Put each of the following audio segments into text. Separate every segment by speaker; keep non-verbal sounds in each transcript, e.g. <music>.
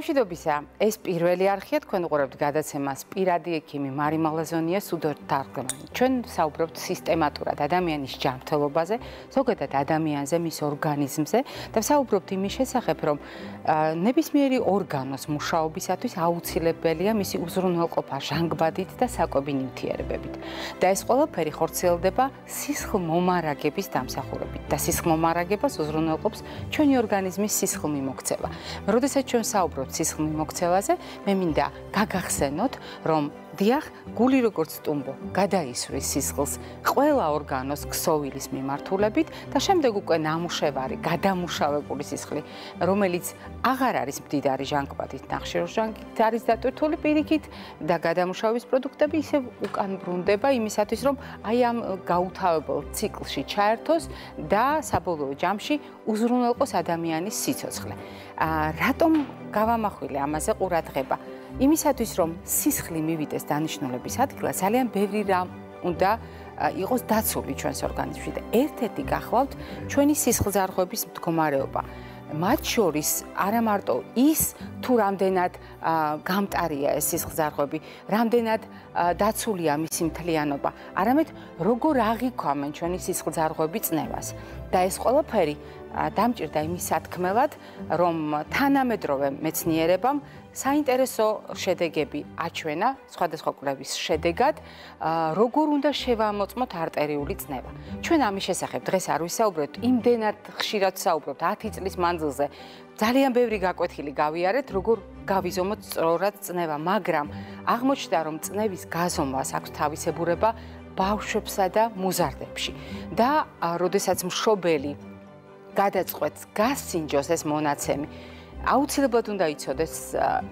Speaker 1: მშვიდობისა. ეს პირველი არხია თქვენ უყურებთ გადაცემას. პირადი ექიმი მარი მალაზონია სუდორ თარგმანი. ჩვენ საუბრობთ სისტემატურად ადამიანის ჯანმრთელობაზე, ზოგადად ადამიანზე, მის ორგანიზმზე და საუბრობთ იმის შესახებ, რომ ნებისმიერი ორგანოს მუშაობისათვის აუცილებელია მისი უზრუნველყოფა ჟანგბადით და საკვები ნივთიერებებით. და ეს ყველაფერი ხორციელდება სისხლმომარაგების დამსახურებით და სისხლმომარაგებას უზრუნველყოფს ჩვენი ორგანიზმის სისხლმიმოქცევა. როდესაც ჩვენ საუბრობთ სისხლმიმოქცევაზე, მე მინდა გაგახსენოთ, რომ დიახ, გული როგორც ტუმბო, გადაისვრის სისხლს ყველა ორგანოს ქსოვილის მიმართულებით და შემდეგ უკვე ნამუშევარი, გადამუშავებული სისხლი, რომელიც აღარ არის მდიდარი ჟანგბადით, ნახშირორჟანგით არის დატვირთული პირიქით და გადამუშავების პროდუქტები ისე უკან ბრუნდება იმისათვის, რომ აი ამ გაუთავებელ ციკლში ჩაერთოს და საბოლოო ჯამში უზრუნველყოს ადამიანის სიცოცხლე. აა რატომ გავამახვილე ამაზე ყურადღება? იმისათვის რომ სისხლი მივიდეს დანიშნულების ადგილას ძალიან ბევრი რამ უნდა იყოს დაცული ჩვენს ორგანიზმში და ერთ-ერთი გახლავთ ჩვენი სისხლძარღვების მდგომარეობა მათ შორის არა მარტო ის თუ რამდენად გამტარია ეს სისხლძარღვები, რამდენად დაცულია მისი მთლიანობა, არამედ როგორ აღიქვამენ ჩვენი სისხლძარღვები წნევას. და ეს ყველაფერი დამჭირდა იმის სათქმელად, რომ თანამედროვე მეცნიერებამ საინტერესო შედეგები აჩვენა სხვადასხვა კვლევის შედეგად, როგორ უნდა შევამოწმოთ არტერიული წნევა. ჩვენ ამის შესახებ დღეს არ ვისაუბრებთ, იმდენად ხშირად ვსაუბრობთ 10 წლის მანძილზე. ძალიან ბევრი გაკვეთილი გავიარეთ, როგორ გავიზომოთ სწორად წნევა, მაგრამ აღმოჩნდა, რომ წნევის გაზომვას აქვს თავისებურება ბავშვებსა და მუზარდებში. და როდესაც მშობელი გადაწყვეტს გასინჯოს ეს მონაცემი, აუცილებლად უნდა იცოდეს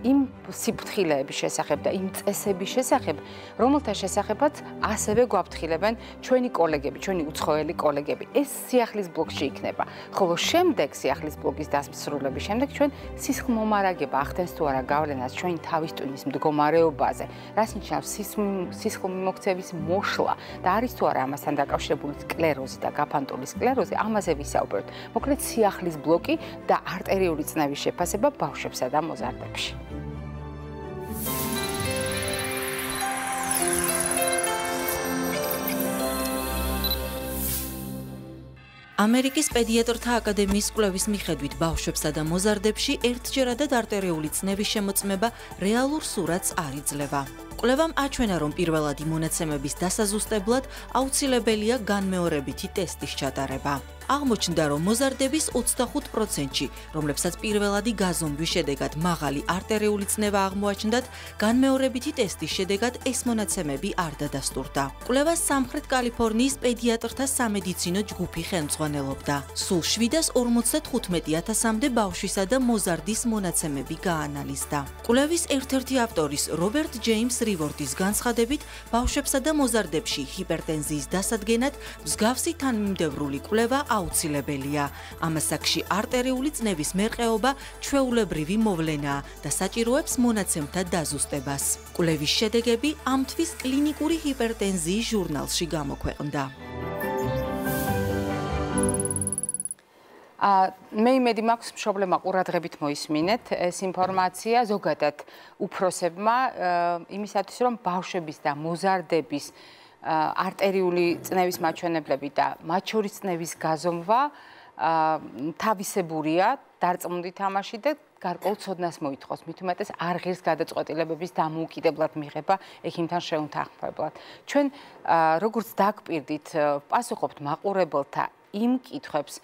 Speaker 1: იმ სიფრთხილეების შესახებ და იმ წესების შესახებ, რომელთა შესახებაც ასევე გვაფრთხილებენ ჩვენი კოლეგები, ჩვენი უცხოელი კოლეგები. ეს სიახლის ბლოკში იქნება. ხოლო შემდეგ სიახლის ბლოკის დასრულების შემდეგ ჩვენ სისხლმომარაგება ახდენს თუ არა გავლენას ჩვენი თავის ტვინის მდგომარეობაზე. რას ნიშნავს სისხლმომოქცევის მოშლა და არის თუ არა ამასთან დაკავშირებული სკლეროზი და გაფანტული სკლეროზი, ამაზე ვისაუბრებთ. მოკლედ სიახლის ბლოკი და არტერიული წნევის შეფასება შეფასება ბავშვებსა და მოზარდებში.
Speaker 2: ამერიკის პედიატრთა აკადემიის კვლევის მიხედვით ბავშვებსა და მოზარდებში ერთჯერადად არტერიული წნევის შემოწმება რეალურ სურათს არ იძლევა. კვლევამ აჩვენა, რომ პირველადი მონაცემების დასაზუსტებლად აუცილებელია განმეორებითი ტესტის ჩატარება. აღმოჩნდა, რომ მოზარდების 25%-ში, რომლებსაც პირველადი გაზომვის შედეგად მაღალი არტერიული წნევა აღმოაჩნდათ, განმეორებითი ტესტის შედეგად ეს მონაცემები არ დადასტურდა. კვლევას სამხრეთ კალიფორნიის პედიატრთა სამედიცინო ჯგუფი ხელმძღვანელობდა. სულ 755.000-მდე ბავშვისა და მოზარდის მონაცემები გაანალიზდა. კვლევის ერთ-ერთი ავტორის რობერტ ჯეიმს რივორდის განცხადებით, ბავშვებსა და მოზარდებში ჰიპერტენზიის დასადგენად მსგავსი თანმიმდევრული კვლევა აუცილებელია. ამასაკში არტერიული წნევის მერყეობა ჩვეულებრივი მოვლენაა და საჭიროებს მონაცემთა დაზუსტებას. კვლევის შედეგები ამ თვის კლინიკური ჰიპერტენზიის ჟურნალში გამოქვეყნდა.
Speaker 1: მე იმედი მაქვს პრობლემა ყურადღებით მოისმინეთ ეს ინფორმაცია ზოგადად უფროსებმა იმისათვის რომ ბავშვების და მოზარდების არტერიული წნევის მაჩვენებლები და მათ შორის წნევის გაზომვა თავისებურია დარწმუნდი თამაში და გარკვეულ ცოდნას მოითხოვს. მით უმეტეს არ ღირს გადაწყვეტილებების დამოუკიდებლად მიღება ექიმთან შეუნთქმებლად. ჩვენ როგორც დაგპირდით, პასუხობთ მაყურებელთა იმ კითხვებს,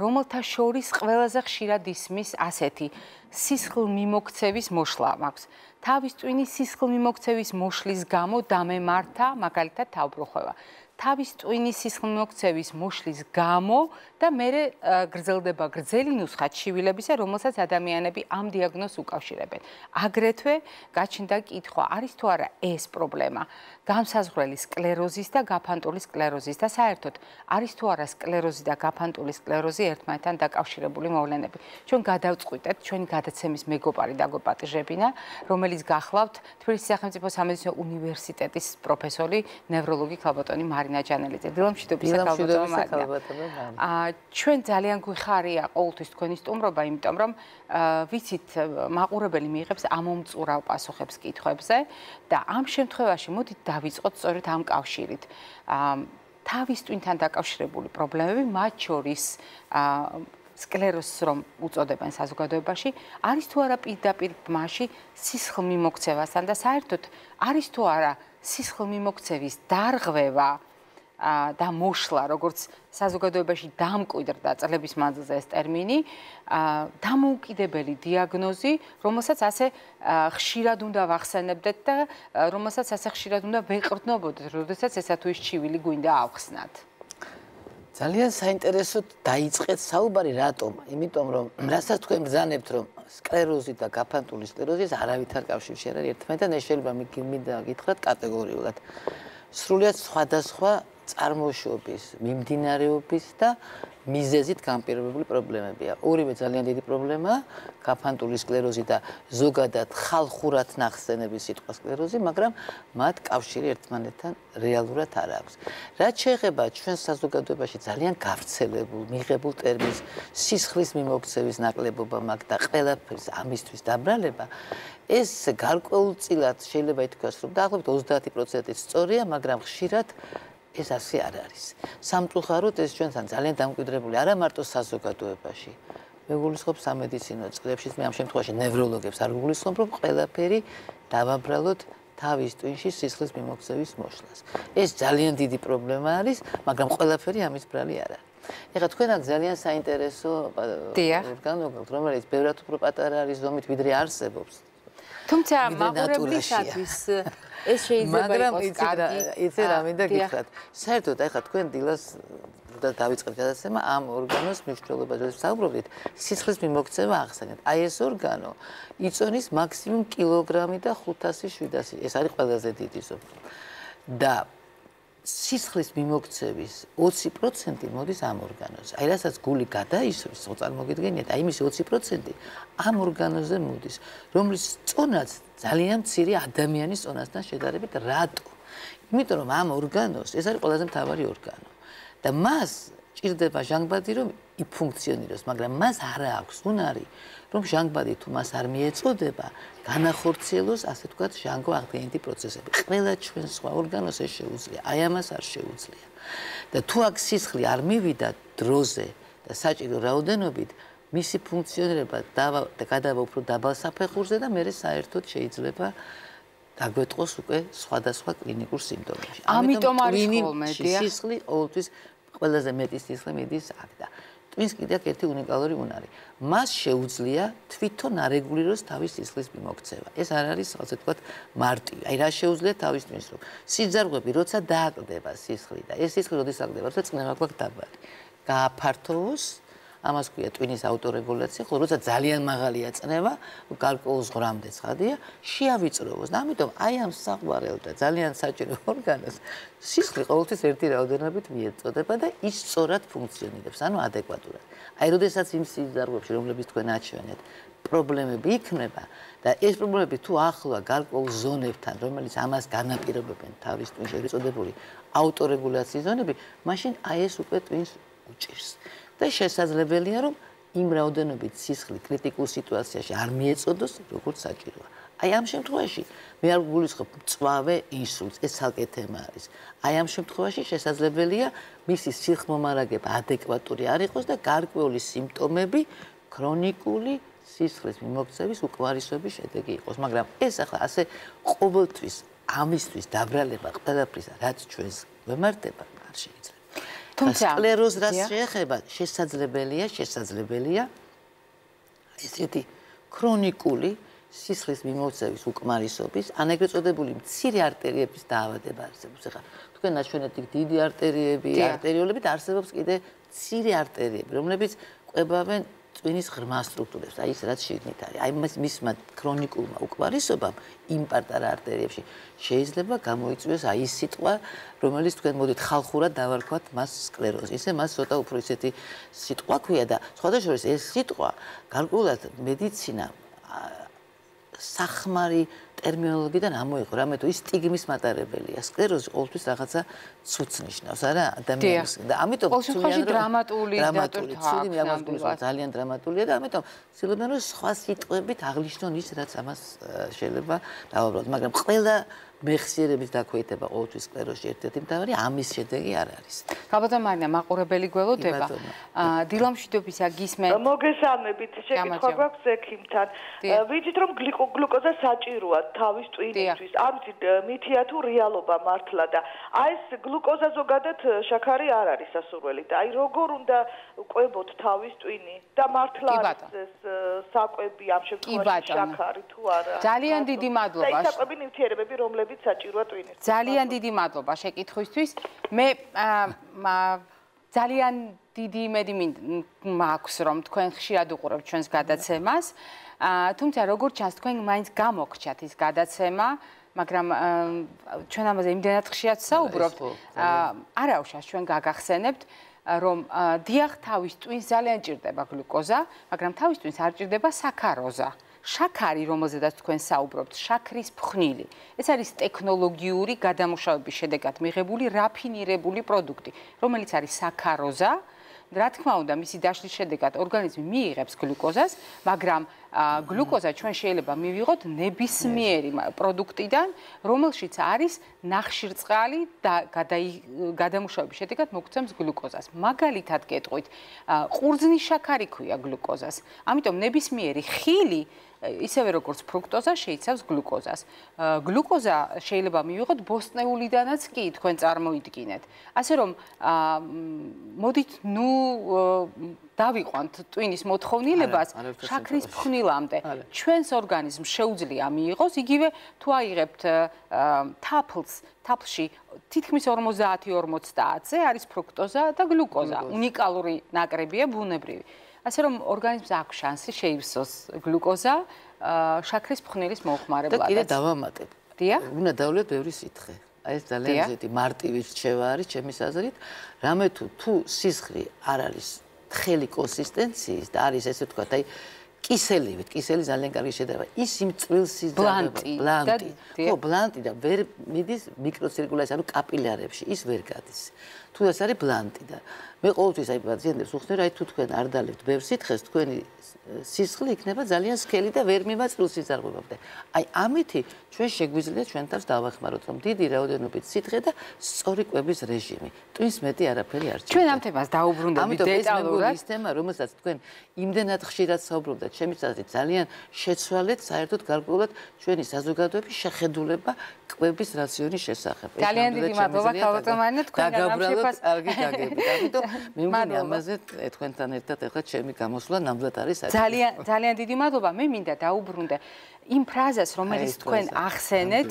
Speaker 1: რომელთა შორის ყველაზე ხშირად ისმის ასეთი სისხლმიმოქცევის მოშლა მაქვს. თავის ტვინის სისხლმიმოქცევის მოშლის გამო დამემართა მაგალითად თავბრუხვევა. თავის ტვინის სისხლმიმოქცევის მოშლის გამო და მე გრძელდება გრძელი ნუსხა ჩივილებისა, რომელსაც ადამიანები ამ დიაგნოზს უკავშირებენ. აგრეთვე გაჩნდა კითხვა, არის თუ არა ეს პრობლემა განსაზღვრელი სკლეროზის და გაფანტული სკლეროზის და საერთოდ არის თუ არა სკლეროზი და გაფანტული სკლეროზი ერთმანეთთან დაკავშირებული მოვლენები. ჩვენ გადავწყვიტეთ ჩვენი გადაცემის მეგობარი დაგვეპატიჟებინა, რომელიც გახლავთ თბილისის სახელმწიფო სამედიცინო უნივერსიტეტის პროფესორი, ნევროლოგი ქალბატონი მარი მარინა ჯანელიძე. დილამშვიდობის
Speaker 3: საკალბატონო
Speaker 1: აა ჩვენ ძალიან გვიხარია ყოველთვის თქვენი სტუმრობა იმიტომ რომ ვიცით მაყურებელი მიიღებს ამომწურავ პასუხებს კითხვებზე და ამ შემთხვევაში მოდით დავიწყოთ სწორედ ამ კავშირით. თავის ტვინთან დაკავშირებული პრობლემები მათ შორის აა სკლეროზს რომ უწოდებენ საზოგადოებაში, არის თუ არა პირდაპირ მასში სისხლმიმოქცევასთან და საერთოდ არის თუ არა სისხლმიმოქცევის დარღვევა და მოშლა, როგორც საზოგადოებაში დამკვიდრდა წლების მანძილზე ეს ტერმინი, დამოუკიდებელი დიაგნოზი, რომელსაც ასე ხშირად უნდა ვახსენებდეთ და რომელსაც ასე ხშირად უნდა ვეყრდნობოდეთ, როდესაც ესა თუ ის ჩივილი გვინდა ავხსნათ.
Speaker 3: ძალიან საინტერესო დაიწყეთ საუბარი რატომ? იმიტომ რომ რასაც თქვენ ბრძანებთ რომ სკლეროზი და გაფანტული სკლეროზის კავშირში არ არის ერთმანეთთან, ეს შეიძლება მინდა გითხრათ კატეგორიულად. სრულიად სხვადასხვა წარმოშობის, მიმდინარეობის და მიზეზით განპირობებული პრობლემებია. ორივე ძალიან დიდი პრობლემაა, გაფანტული სკლეროზი და ზოგადად ხალხურად ნახსენების სიტყვა სკლეროზი, მაგრამ მათ კავშირი ერთმანეთთან რეალურად არ აქვს. რაც შეეხება ჩვენ საზოგადოებაში ძალიან გავრცელებულ, მიღებულ ტერმინს სისხლის მიმოქცევის ნაკლებობა მაგ და ყველაფერს ამისთვის დაბრალება, ეს გარკვეულწილად შეიძლება ითქვას, რომ დაახლოებით 30%-ით სწორია, მაგრამ ხშირად ეს ასე არ არის. სამწუხაროდ ეს ჩვენთან ძალიან დამკვიდრებული არა მარტო საზოგადოებაში. მე გულისხმობ სამედიცინო წრეებში, მე ამ შემთხვევაში ნევროლოგებს არ გულისხმობ, რომ ყველაფერი დავაბრალოთ თავის ტვინში სისხლის მიმოქცევის მოშლას. ეს ძალიან დიდი პრობლემა არის, მაგრამ ყველაფერი ამის ბრალი არ არის. ეხლა თქვენ აქ ძალიან საინტერესო ორგანო გაქვთ, რომელიც ბევრად უფრო პატარა არის ზომით, ვიდრე არსებობს.
Speaker 1: თუმცა მაყურებლისათვის ეს შეიძლება იყოს კარგი.
Speaker 3: იცი რა მინდა გითხრათ. საერთოდ ახლა თქვენ დილას და დავიწყეთ გადაცემა ამ ორგანოს მნიშვნელობაზე ვსაუბრობთ. სისხლის მიმოქცევა ახსენეთ. აი ეს ორგანო იწონის მაქსიმუმ კილოგრამი და 500-700. ეს არის ყველაზე დიდი ზოგი. და სისხლის მიმოქცევის 20% მოდის ამ ორგანოზე. აი რასაც გული გადაისვრის, ხო წარმოგიდგენიათ, აი მისი 20% ამ ორგანოზე მოდის, რომლის წონაც ძალიან მცირე ადამიანის წონასთან შედარებით რატო? იმიტომ რომ ამ ორგანოს ეს არის ყველაზე მთავარი ორგანო და მას ჭირდება ჟანგბადი რომ იფუნქციონიროს, მაგრამ მას არ აქვს უნარი რომ ჟანგბადი თუ მას არ მიეწოდება, განახორციელოს ასე ვთქვათ ჟანგო აღდგენითი პროცესები. ყველა ჩვენ სხვა ორგანოს ეს შეუძლია, აი ამას არ შეუძლია. და თუ აქ სისხლი არ მივიდა დროზე და საჭირო რაოდენობით, მისი ფუნქციონირება და გადავა უფრო დაბალ საფეხურზე და მე საერთოდ შეიძლება დაგვეტყოს უკვე სხვადასხვა კლინიკურ სიმპტომებში.
Speaker 1: ამიტომ არის ხოლმე
Speaker 3: სისხლი ყოველთვის ყველაზე მეტი სისხლი მიდის აქ და ტვინს კიდე აქ ერთი უნიკალური უნარი. მას შეუძლია თვითონ არეგულიროს თავის სისხლის მიმოქცევა. ეს არ არის ასე ვთქვათ მარტივი. აი რა შეუძლია თავის ტვინს რომ სიძარღვები როცა დააკლდება სისხლი და ეს სისხლი როდის აკლდება, როცა წნევა გვაქვს დაბალი. გააფართოვოს ამას ქვია ტვინის ავტორეგულაცია, ხოლო როცა ძალიან მაღალია წნევა, გარკვეულ ზღრამდე ცხადია, შეავიწროვოს. და ამიტომ აი ამ საყვარელ და ძალიან საჭირო ორგანოს სისხლი ყოველთვის ერთი რაოდენობით მიეწოდება და ის სწორად ფუნქციონირებს, ანუ ადეკვატურად. აი, როდესაც იმ სიზარღვებში, რომლებიც თქვენ აჩვენეთ, პრობლემები იქნება და ეს პრობლემები თუ ახლა გარკვეულ ზონებთან, რომელიც ამას განაპირობებენ თავის ტვინში ეწოდებული ავტორეგულაციის ზონები, მაშინ აი ეს უკვე ტვინს უჭირს. და შესაძლებელია რომ იმ რაოდენობით სისხლი კრიტიკულ სიტუაციაში არ მიეწოდოს როგორც საჭიროა. აი ამ შემთხვევაში მე არ გულისხმობ წვავე ინსულტს, ეს ცალკე თემა არის. აი ამ შემთხვევაში შესაძლებელია მისი სიხმომარაგება ადეკვატური არ იყოს და გარკვეული სიმპტომები ქრონიკული სისხლის მიმოქცევის უკმარისობის შედეგი იყოს, მაგრამ ეს ახლა ასე ყოველთვის ამისთვის დაბრალება ყველაფრისა, რაც ჩვენს გვემართება. თუმცა სკლეროზ რას შეეხება? შესაძლებელია შესაძლებელია ესეთი ქრონიკული სისხლის მიმოქცევის უკმარისობის ან ეგრეთ წოდებული მცირე არტერიების დაავადება არსებობს. ახლა თქვენ ნაჩვენებთ დიდი არტერიები არტერიოლები და არსებობს კიდე მცირე არტერიები რომლებიც ყვებავენ წვინის ღრმა სტრუქტურებს, აი ეს რაც შეგნით არის. აი მის მისმა ქრონიკულმა უკმარისობამ იმ პარტარა არტერიებში შეიძლება გამოიწვიოს აი ეს სიტყვა, რომელიც თქვენ მოდით ხალხურად დავარქვათ მას სკლეროზი. ისე მას ცოტა უფრო ისეთი სიტყვა ქვია და სხვადასხვა ეს სიტყვა გარკვეულად მედიცინა სახმარი ტერმინოლოგიიდან ამოიღო, რამე თუ ის სტიგმის მატარებელია. სკლეროზი ყოველთვის რაღაცა ცუც ნიშნავს, არა ადამიანის და ამიტომ
Speaker 1: ცუდია დრამატული
Speaker 3: დრამატული ცუდი მეაბაზგულო ძალიან დრამატულია და ამიტომ ცდილობენ რომ სხვა სიტყვებით აღნიშნონ ის რაც ამას შეიძლება დავაბრალოთ, მაგრამ ყველა მეხსიერების დაქვეითება ყოველთვის სკლეროზში ერთ-ერთი მთავარი ამის შედეგი არ არის.
Speaker 1: გაბატონ მარინა, მაყურებელი გველოდება. აა დილამშვიდობის აგისმენ.
Speaker 4: მოგესალმებით, შეკითხვა გვაქვს ექიმთან. ვიცით რომ გლუკოზა საჭიროა თავის ტვინისთვის. არ ვიცით მითია თუ რეალობა მართლა და აი ეს გლუკოზა ზოგადად შაქარი არ არის სასურველი და აი როგორ უნდა ყვებოთ თავის ტვინი და მართლა არის ეს საკვები ამ შემთხვევაში შაქარი თუ არა.
Speaker 1: ძალიან დიდი მადლობა. და
Speaker 4: ის საკვები ნივთიერებები რომლებიც რომლებიც საჭიროა ტვინის.
Speaker 1: ძალიან დიდი მადლობა შეკითხვისთვის. მე ძალიან დიდი იმედი მაქვს რომ თქვენ ხშირად უყურებთ ჩვენს გადაცემას. თუმცა როგორც ჩანს თქვენ მაინც გამოგრჩათ ის გადაცემა. მაგრამ ჩვენ ამაზე იმდენად ხშირად საუბრობთ, არა უშავს ჩვენ გაგახსენებთ, რომ დიახ თავის ტვინს ძალიან ჭირდება გლუკოზა, მაგრამ თავის ტვინს არ ჭირდება საქაროზა. შაქარი, რომელზედაც თქვენ საუბრობთ, შაქრის ფხვნილი. ეს არის ტექნოლოგიური გადამუშავების შედეგად მიღებული რაფინირებული პროდუქტი, რომელიც არის საქაროზა. რა თქმა უნდა, მისი დაშლის შედეგად ორგანიზმი მიიღებს გლუკოზას, მაგრამ გლუკოზა ჩვენ შეიძლება მივიღოთ ნებისმიერი პროდუქტიდან, რომელშიც არის ნახშირწყალი და გადამუშავების შედეგად მოგცემს გლუკოზას. მაგალითად გეტყვით, ყურძნის შაქარი ქვია გლუკოზას. ამიტომ ნებისმიერი ხილი ისევე როგორც ფრუქტოზა შეიცავს გლუკოზას. გლუკოზა შეიძლება მივიღოთ ბოსტნეულიდანაც კი თქვენ წარმოიდგინეთ. ასე რომ მოდით ნუ დავიყვანთ ტვინის მოთხოვნილებას შაქრის ფხვნილამდე. ჩვენს ორგანიზმს შეუძლია მიიღოს იგივე თუ აიღებთ თაფლს, თაფლში თითქმის 50-50-ზე არის ფრუქტოზა და გლუკოზა. უნიკალური ნაკრებია ბუნებრივი. ასე რომ ორგანიზმს აქვს შანსი შეივსოს გლუკოზა შაქრის ფხვნილის მოხმარებლად.
Speaker 3: და კიდე დავამატებ.
Speaker 1: დიახ.
Speaker 3: უნდა დავლეთ ბევრი სითხე. აი ეს ძალიან ზედი მარტივი რჩევა არის ჩემი აზრით. რამე თუ თუ სისხლი არ არის თხელი კონსისტენციის და არის ესე ვთქვათ, აი კისელივით, კისელი ძალიან კარგი შედება. ის იმ წვილს
Speaker 1: ბლანტი,
Speaker 3: ბლანტი. ხო, ბლანტი და ვერ მიდის მიკროცირკულაციაში, ანუ კაპილარებში, ის ვერ გადის. თუ ეს არის ბლანტი და მე ყოველთვის აი პაციენტებს რომ აი თუ თქვენ არ დალებთ ბევრ სითხეს, თქვენი სისხლი იქნება ძალიან სქელი და ვერ მიმაწილოს სიზარღვებამდე. აი ამითი ჩვენ შეგვიძლია ჩვენ თავს დავახმაროთ, რომ დიდი რაოდენობით სითხე და სწორი კვების რეჟიმი. twins მეტი არაფერი არ
Speaker 1: ჩვენ ამ თემას დაუბრუნდებით დეტალურად.
Speaker 3: ეს თემა, რომელსაც თქვენ იმდენად ხშირად საუბრობთ, ჩემს აზრით ძალიან შეცვალეთ საერთოდ გარკვეულად ჩვენი საზოგადოების შეხედულება კვების რაციონის შესახებ.
Speaker 1: ძალიან დიდი მადლობა ქალბატონმანი თქვენ
Speaker 3: გაგაბრალოთ, კარგი გაგებით. <laughs> ამიტომ მე მგონი ამაზე თქვენთან ერთად ახლა ჩემი გამოსვლა ნამდვილად არის
Speaker 1: ძალიან ძალიან დიდი მადლობა. მე მინდა დაუბრუნდე იმ ფრაზას, რომელიც თქვენ ახსენეთ,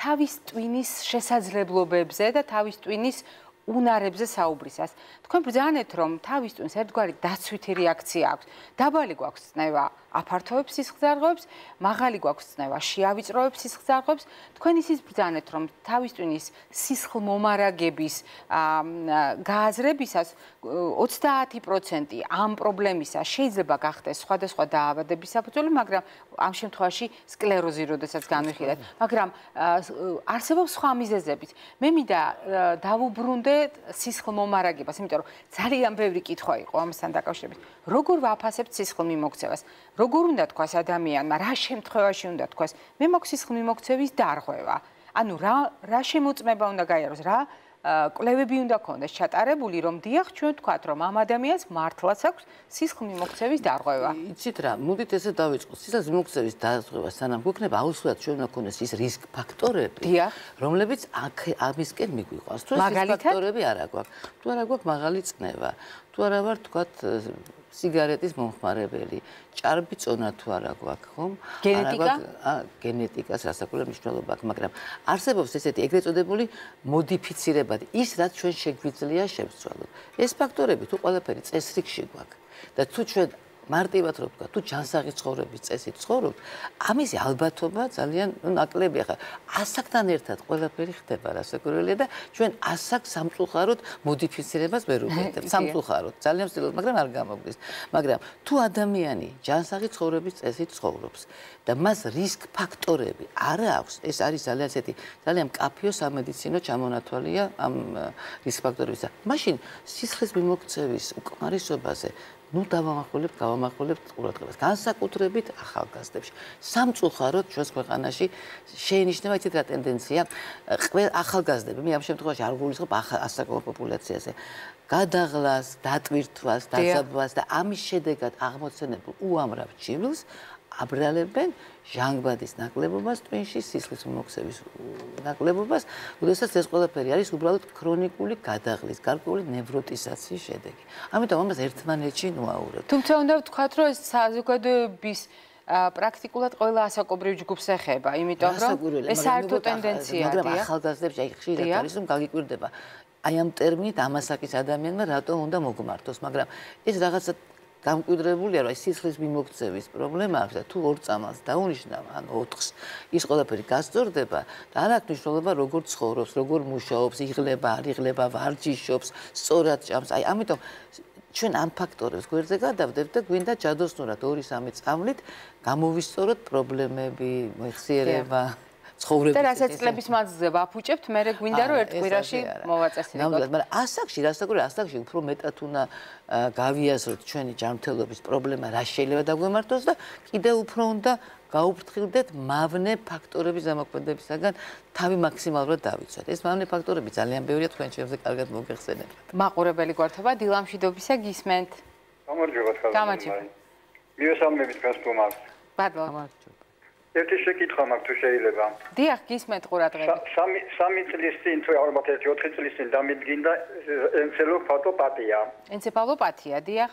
Speaker 1: თავის ტვინის შესაძლებლობებზე და თავის ტვინის უნარებზე საუბრისას. თქვენ ბრძანეთ, რომ თავის ტვინს ერთგვარი დაცვითი რეაქცია აქვს. დაბალი გვაქვს წნევა, აფართოებს სისხლძარღვებს, მაღალი გვაქვს წნევა, შეავიწროებს სისხლძარღვებს. თქვენ ისიც ბრძანეთ, რომ თავის ტვინის სისხლმომარაგების გააზრებისას 30% ამ პრობლემისა შეიძლება გახდეს სხვადასხვა დაავადების საფუძველი, მაგრამ ამ შემთხვევაში სკლეროზი, როდესაც განვიხილეთ, მაგრამ არსებობს სხვა მიზეზებიც. მე მინდა დავუბრუნდე სისხლმომარაგებას, იმიტომ რომ ძალიან ბევრი კითხვა იყო ამასთან დაკავშირებით. როგორ ვაფასებთ სისხლმიმოქცევას? როგორ უნდა თქვას ადამიანმა, რა შემთხვევაში უნდა თქვას? მე მაქვს სისხლმიმოქცევის დარღვევა. ანუ რა რა შემოწმება უნდა გაიაროს, რა კვლევები უნდა ქონდეს ჩატარებული, რომ დიახ, ჩვენ ვთქვათ, რომ ამ ადამიანს მართლაც აქვს სისხლმიმოქცევის დარღვევა.
Speaker 3: იცით რა, მოდით ესე დავიწყოთ. სისხლმიმოქცევის დარღვევა სანამ გვექნება, აუცილებლად ჩვენ უნდა ქონდეს ის რისკ ფაქტორები, რომლებიც ამისკენ მიგვიყვანს. თუ ეს ფაქტორები არ აქვს, თუ არ აქვს მაღალი წნევა, თუ არა ვარ თქვათ სიგარეტის მომხმარებელი, ჭარბი წონა თუ არა გვაქვს, ხომ?
Speaker 1: გენეტიკა?
Speaker 3: აა, გენეტიკას რასაკვირველ მნიშვნელობა აქვს, მაგრამ არსებობს ესეთი ეგრეთ წოდებული მოდიფიცირებადი, ის რაც ჩვენ შეგვიძლია შევცვალოთ. ეს ფაქტორები თუ ყველაფერი წესრიგში გვაქვს და თუ ჩვენ მარტივად რო ვთქვა, თუ ჯანსაღი ცხოვრების წესით ცხოვრობ, ამისი ალბათობა ძალიან ნაკლებია ხა. ასაკთან ერთად ყველაფერი ხდება რასაკვირველია და ჩვენ ასაკ სამწუხაროდ მოდიფიცირებას ვერ ვუყურებთ. <laughs> სამწუხაროდ, ძალიან ვცდილობ, მაგრამ არ გამოგვდის. მაგრამ თუ ადამიანი ჯანსაღი ცხოვრების წესით ცხოვრობს და მას რისკ ფაქტორები არ აქვს, ეს არის ძალიან ესეთი ძალიან მკაფიო სამედიცინო ჩამონათვალია ამ რისკ ფაქტორებისა. მაშინ სისხლის მიმოქცევის უკმარისობაზე ну დავამახვილებ, გავამახვილებ ყურადღებას. განსაკუთრებით ახალგაზრდებში. სამწუხაროდ ჩვენს ქვეყანაში შეინიშნება ისეთი რა ტენდენცია, ყველა ახალგაზრდები, მე ამ შემთხვევაში არ გულისხმობ ასაკოვან პოპულაციაზე. გადაღლას, დატვირთვას, დაზაბვას და ამის შედეგად აღმოცენებულ უამრავ ჭივილს აბრალებენ ჟანგბადის ნაკლებობას ტვინში სისხლის მომოქცევის ნაკლებობას, უდესაც ეს ყველაფერი არის უბრალოდ ქრონიკული გადაღლის, გარკვეული ნევროტიზაციის შედეგი. ამიტომ ამას ერთმანეთში ნუაურებთ.
Speaker 1: თუმცა უნდა ვთქვათ, რომ ეს საზოგადოების პრაქტიკულად ყველა ასაკობრივ ჯგუფს ეხება, იმიტომ რომ ეს საერთო ტენდენციაა,
Speaker 3: მაგრამ ახალგაზრდებს აი ხშირად არის რომ გაგიკვირდება აი ამ ტერმინით ამასაკის ადამიანმა რატომ უნდა მოგმართოს, მაგრამ ეს რაღაცა გამკვიდრებულია რომ სისხლის მიმოქცევის პრობლემა აქვს და თუ ორ წამალს დაუნიშნავ ან ოთხს ის ყველაფერი გასწორდება და არ აქვს მნიშვნელობა როგორ ცხოვრობს როგორ მუშაობს იღლება არ იღლება ვარჯიშობს სწორად ჭამს. აი ამიტომ ჩვენ ამ ფაქტორებს გვერდზე გადავდებთ და გვინდა ჯადოსნურად 2-3 წამლით გამოვისწოროთ პრობლემები მოიხსიერება
Speaker 1: ცხოვრების და რასაც წლების მანძილზე ვაფუჭებთ, მე გვინდა რომ ერთ კვირაში მოვაწესრიგოთ.
Speaker 3: ნამდვილად, მაგრამ ასაკში, რასაკვირველია, ასაკში უფრო მეტად უნდა გავიაზროთ ჩვენი ჯანმრთელობის პრობლემა, რა შეიძლება დაგვემართოს და კიდევ უფრო უნდა გაუფრთხილდეთ მავნე ფაქტორების ზემოქმედებისაგან თავი მაქსიმალურად დავიცვათ. ეს მავნე ფაქტორები ძალიან ბევრია თქვენ ჩემზე კარგად მოგეხსენებათ.
Speaker 1: მაყურებელი გვართობა დილამშვიდობისა გისმენთ.
Speaker 5: გამარჯობა თქვენ.
Speaker 1: გამარჯობა.
Speaker 5: მიესალმებით გასწომას.
Speaker 1: ბადო. გამარჯობა.
Speaker 5: ერთი შეკითხვა მაქვს თუ შეიძლება.
Speaker 1: დიახ, გისმენთ ყურადღებით.
Speaker 5: სამი სამი წლის წინ თუ ალბათ ერთი 4 წლის წინ დამიდგინდა ენცეფალოპათია.
Speaker 1: ენცეფალოპათია, დიახ.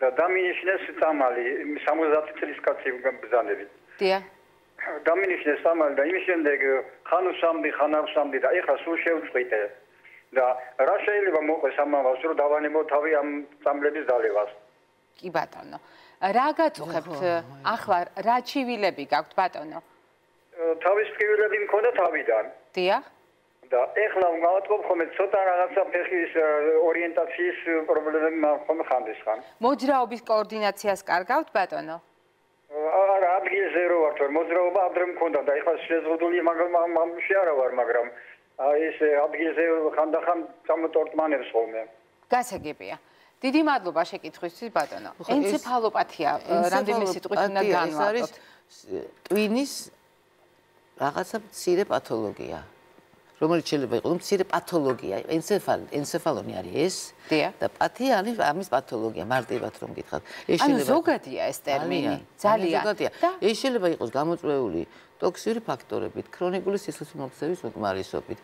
Speaker 5: და დამინიშნეს წამალი 70 წლის კაცი ბრძანებით.
Speaker 1: დიახ.
Speaker 5: დამინიშნეს წამალი და იმის შემდეგ ხანუსამდი, ხანავსამდი და ეხლა სულ შევწყვიტე. და რა შეიძლება მოყვეს ამავას რომ დავანებო თავი ამ წამლების დალევას?
Speaker 1: კი ბატონო. რა გაწუხებთ? ახლა რა ჩივილები გაქვთ? ბატონო.
Speaker 5: თავის ჩივილები მქონდა თავიდან.
Speaker 1: დიახ
Speaker 5: და ეხლა მოვატყობ ხოლმე ცოტა რაღაცა ფეხის ორიენტაციის პრობლემები მაქვს ხანდისხან.
Speaker 1: მოძრაობის კოორდინაციას კარგავთ ბატონო?
Speaker 5: არა ადგილზე რო ვარ. თორე მოძრაობა ადრე მქონდა და ეხლა შეზღუდული მაგრამ ამში არა ვარ მაგრამ აი ეს ადგილზე ხანდახან წამოტორტმანებს ხოლმე.
Speaker 1: გასაგებია დიდი მადლობა შეკითხვისთვის ბატონო. ენცეფალოპათია რამდენიმე სიტყვით უნდა განვარტოთ.
Speaker 3: ტვინის რაღაცა მცირე პათოლოგია. რომელიც შეიძლება იყოს მცირე პათოლოგია. ენცეფალი, ენცეფალონი არის ეს და პათია არის ამის პათოლოგია, მარტივად რომ გითხრათ.
Speaker 1: ეს შეიძლება ანუ ზოგადია ეს ტერმინი. ძალიან
Speaker 3: ზოგადია. ეს შეიძლება იყოს გამოწვეული ტოქსიური ფაქტორებით, ქრონიკული სისხლის მომცემის უკმარისობით,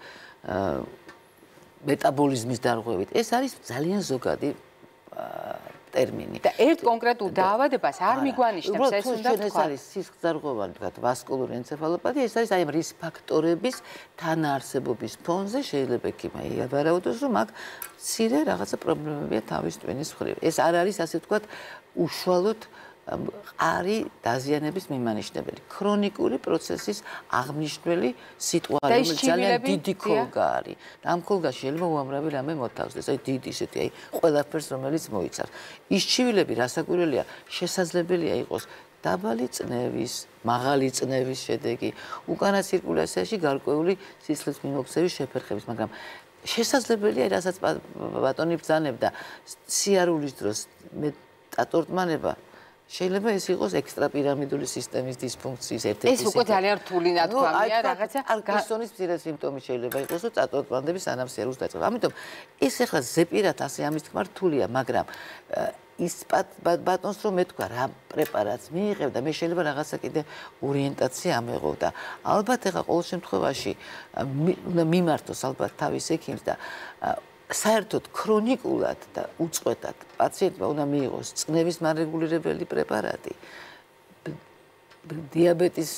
Speaker 3: მეტაბოლიზმის დარღვევით. ეს არის ძალიან ზოგადი ტერმინი.
Speaker 1: და ერთ კონკრეტულ დაავადებას არ მიგვანიშნებს ეს უნდა თქვა.
Speaker 3: ეს არის სისხლძარღვოვანი, თქვა ვასკულური ენცეფალოპათია, ეს არის აი ამ რისკ ფაქტორების თანაარსებობის ფონზე შეიძლება იქნება იავარაუდოს, რომ აქ ცირე რაღაცა პრობლემებია თავის ტვინის მხრივ. ეს არ არის ასე თქვა უშუალოდ ყარი დაზიანების მიმანიშნებელი. ქრონიკული პროცესის აღნიშნული სიტუაცია ძალიან დიდი ქოლგა არის. და ამ ქოლგაში შეიძლება უამრავი რამე მოთავსდეს. აი დიდი ისეთი აი ყველაფერს რომელიც მოიცავს. ის ჩივილები რასაკვირველია შესაძლებელია იყოს დაბალი წნევის, მაღალი წნევის შედეგი, უკანა ცირკულაციაში გარკვეული სისხლის მიმოქცევის შეფერხების, მაგრამ შესაძლებელია, რასაც ბატონი ბრძანებდა, სიარულის დროს მე ტატორტმანება შეიძლება ეს იყოს ექსტრაპირამიდული სისტემის დისფუნქციის ერთ-ერთი
Speaker 1: ეს უკვე ძალიან რთული ნათქვამია რაღაცა
Speaker 3: პარკინსონის მცირე სიმპტომი შეიძლება იყოს რომ წატოტბანდების ანაფსიარუს დაწყება. ამიტომ ეს ახლა ზეპირად ასე ამის თქმა რთულია მაგრამ ის ბატონს რომ მეთქვა რა პრეპარატს მიიღებ და მე შეიძლება რაღაცა კიდე ორიენტაცია ამეღო და ალბათ ახლა ყოველ შემთხვევაში უნდა მიმართოს ალბათ თავის ექიმს და საერთოდ ქრონიკულად და უწყვეტად პაციენტმა უნდა მიიღოს წნევის მარეგულირებელი პრეპარატი დიაბეტის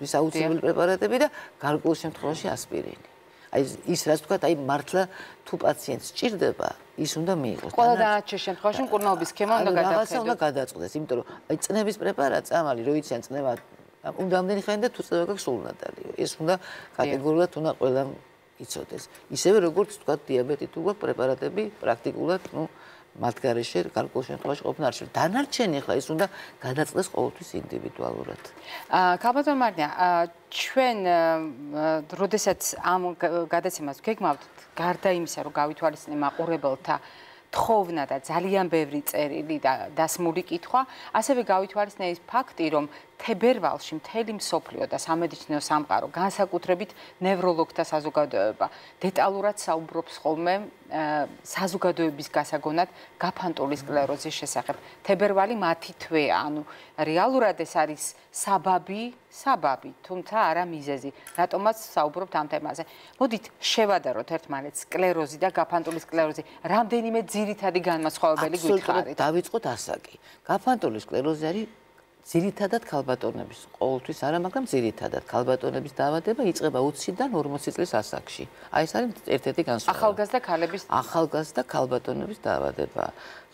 Speaker 3: ვისაუცებელი პრეპარატები და გარკვეულ შემთხვევაში ასპირინი. აი ის რაც თქვა, აი მართლა თუ პაციენტს ჭირდება, ის უნდა მიიღოს.
Speaker 1: ყველა დანარჩენ შემთხვევაში მკურნალობის სქემა უნდა გადახედოს.
Speaker 3: რაღაცა უნდა გადაწყდეს, იმიტომ რომ აი წნების პრეპარატი, წამალი, რო იციან წნება უნდა ამდენი ხანი და თუ წნება გაქვს სულ ნატალიო. ეს უნდა კატეგორიულად უნდა ყველა იცოდეს. ისევე როგორც თქვა დიაბეტი თუ გვაქვს პრეპარატები პრაქტიკულად, ну მათ garaშე გარკვეულ შემთხვევაში ყოფნა არ შეიძლება. დანარჩენი ხა ის უნდა გადაწყდეს ყოველთვის ინდივიდუალურად.
Speaker 1: აა კაბატონ მარნია, ჩვენ როდესაც ამ გადაცემას გეგმავთ, გარდა იმისა, რომ გავითვალისწინე მაყურებელთა თხოვნა და ძალიან ბევრი წერილი და დასმული კითხვა, ასევე გავითვალისწინე ის ფაქტი, რომ თებერვალში მთელი მსოფლიო და სამედიცინო სამყარო, განსაკუთრებით ნევროლოგთა საზოგადოება, დეტალურად საუბრობს ხოლმე საზოგადოების გასაგონად გაფანტული სკლეროზის შესახებ. თებერვალი მათი თვეა, ანუ რეალურად ეს არის საბაბი, საბაბი, თუმცა არა მიზეზი. რატომაც საუბრობთ ამ თემაზე? მოდით შევადაროთ ერთმანეთს სკლეროზი და გაფანტული სკლეროზი. რამდენიმე ძირითადი განმასხვავებელი გითხარით?
Speaker 3: დავიწყოთ ასაკი. გაფანტული სკლეროზი არის ძირითადად ქალბატონების ყოველთვის არა, მაგრამ ძირითადად ქალბატონების დაავადება იწყება 20-დან 40 წლის ასაკში. აი ეს არის ერთ-ერთი განსხვავება.
Speaker 1: ახალგაზრდა ქალების
Speaker 3: ახალგაზრდა ქალბატონების დაავადება.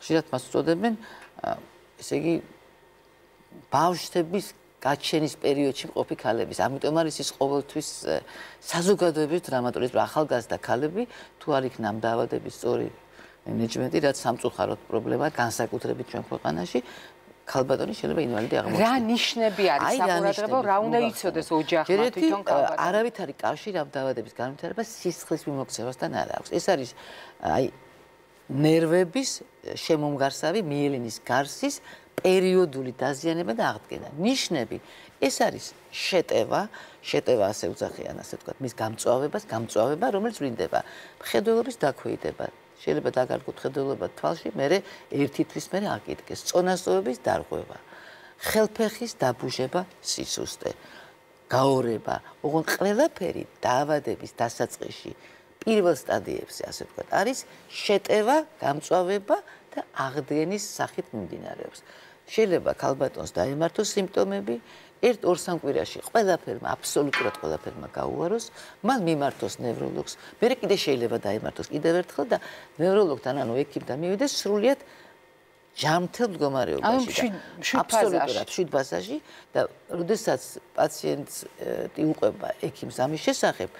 Speaker 3: ხშირად მას უწოდებენ ესე იგი ბავშვების გაჩენის პერიოდში მყოფი ქალების. ამიტომ არის ის ყოველთვის საზოგადოების დრამატული, რომ ახალგაზრდა ქალები თუ არ იქნა დაავადების სწორი მენეჯმენტი, რაც სამწუხაროდ პრობლემაა განსაკუთრებით ჩვენ ქვეყანაში, ქალბატონი შეიძლება ინვალიდი აღმოჩნდეს.
Speaker 1: რა ნიშნები არის საყურადღებო, რა უნდა იცოდეს ოჯახმა თვითონ
Speaker 3: ქალბატონი? არავითარი კავშირი ამ დაავადების განვითარებას სისხლის მიმოქცევასთან არ აქვს. ეს არის აი ნერვების შემომგარსავი მიელინის გარსის პერიოდული დაზიანება და აღდგენა. ნიშნები ეს არის შეტევა, შეტევა ასე უძახიან, ასე ვთქვათ, მის გამწვავებას, გამწვავება, რომელიც ვლინდება მხედველობის დაქვეითება, შეიძლება დაგარგოთ ხედულობა თვალში, მე ერთი თვის მე აკითხეს წონასწორების დარღვევა. ხელფეხის დაბუჟება, სისუსტე, გაორება, ოღონ ყველაფერი დაავადების დასაწყისში პირველ სტადიებზე, ასე ვთქვათ, არის შეტევა, გამწვავება და აღდგენის სახით მიმდინარეობს. შეიძლება ქალბატონს დაემართოს სიმპტომები, ერთ-ორ სამკვირაში ყველაფერმა აბსოლუტურად ყველაფერმა გაუაროს, მან მიმართოს ნევროლოგს. მე კიდე შეიძლება დაემართოს კიდევ ერთხელ და ნევროლოგთან ანუ ექიმთან მივიდეს სრულიად ჯამთელ მდგომარეობაში. აბსოლუტურად შვიდ ფაზაში და როდესაც პაციენტს იუყვება ექიმს ამის შესახებ,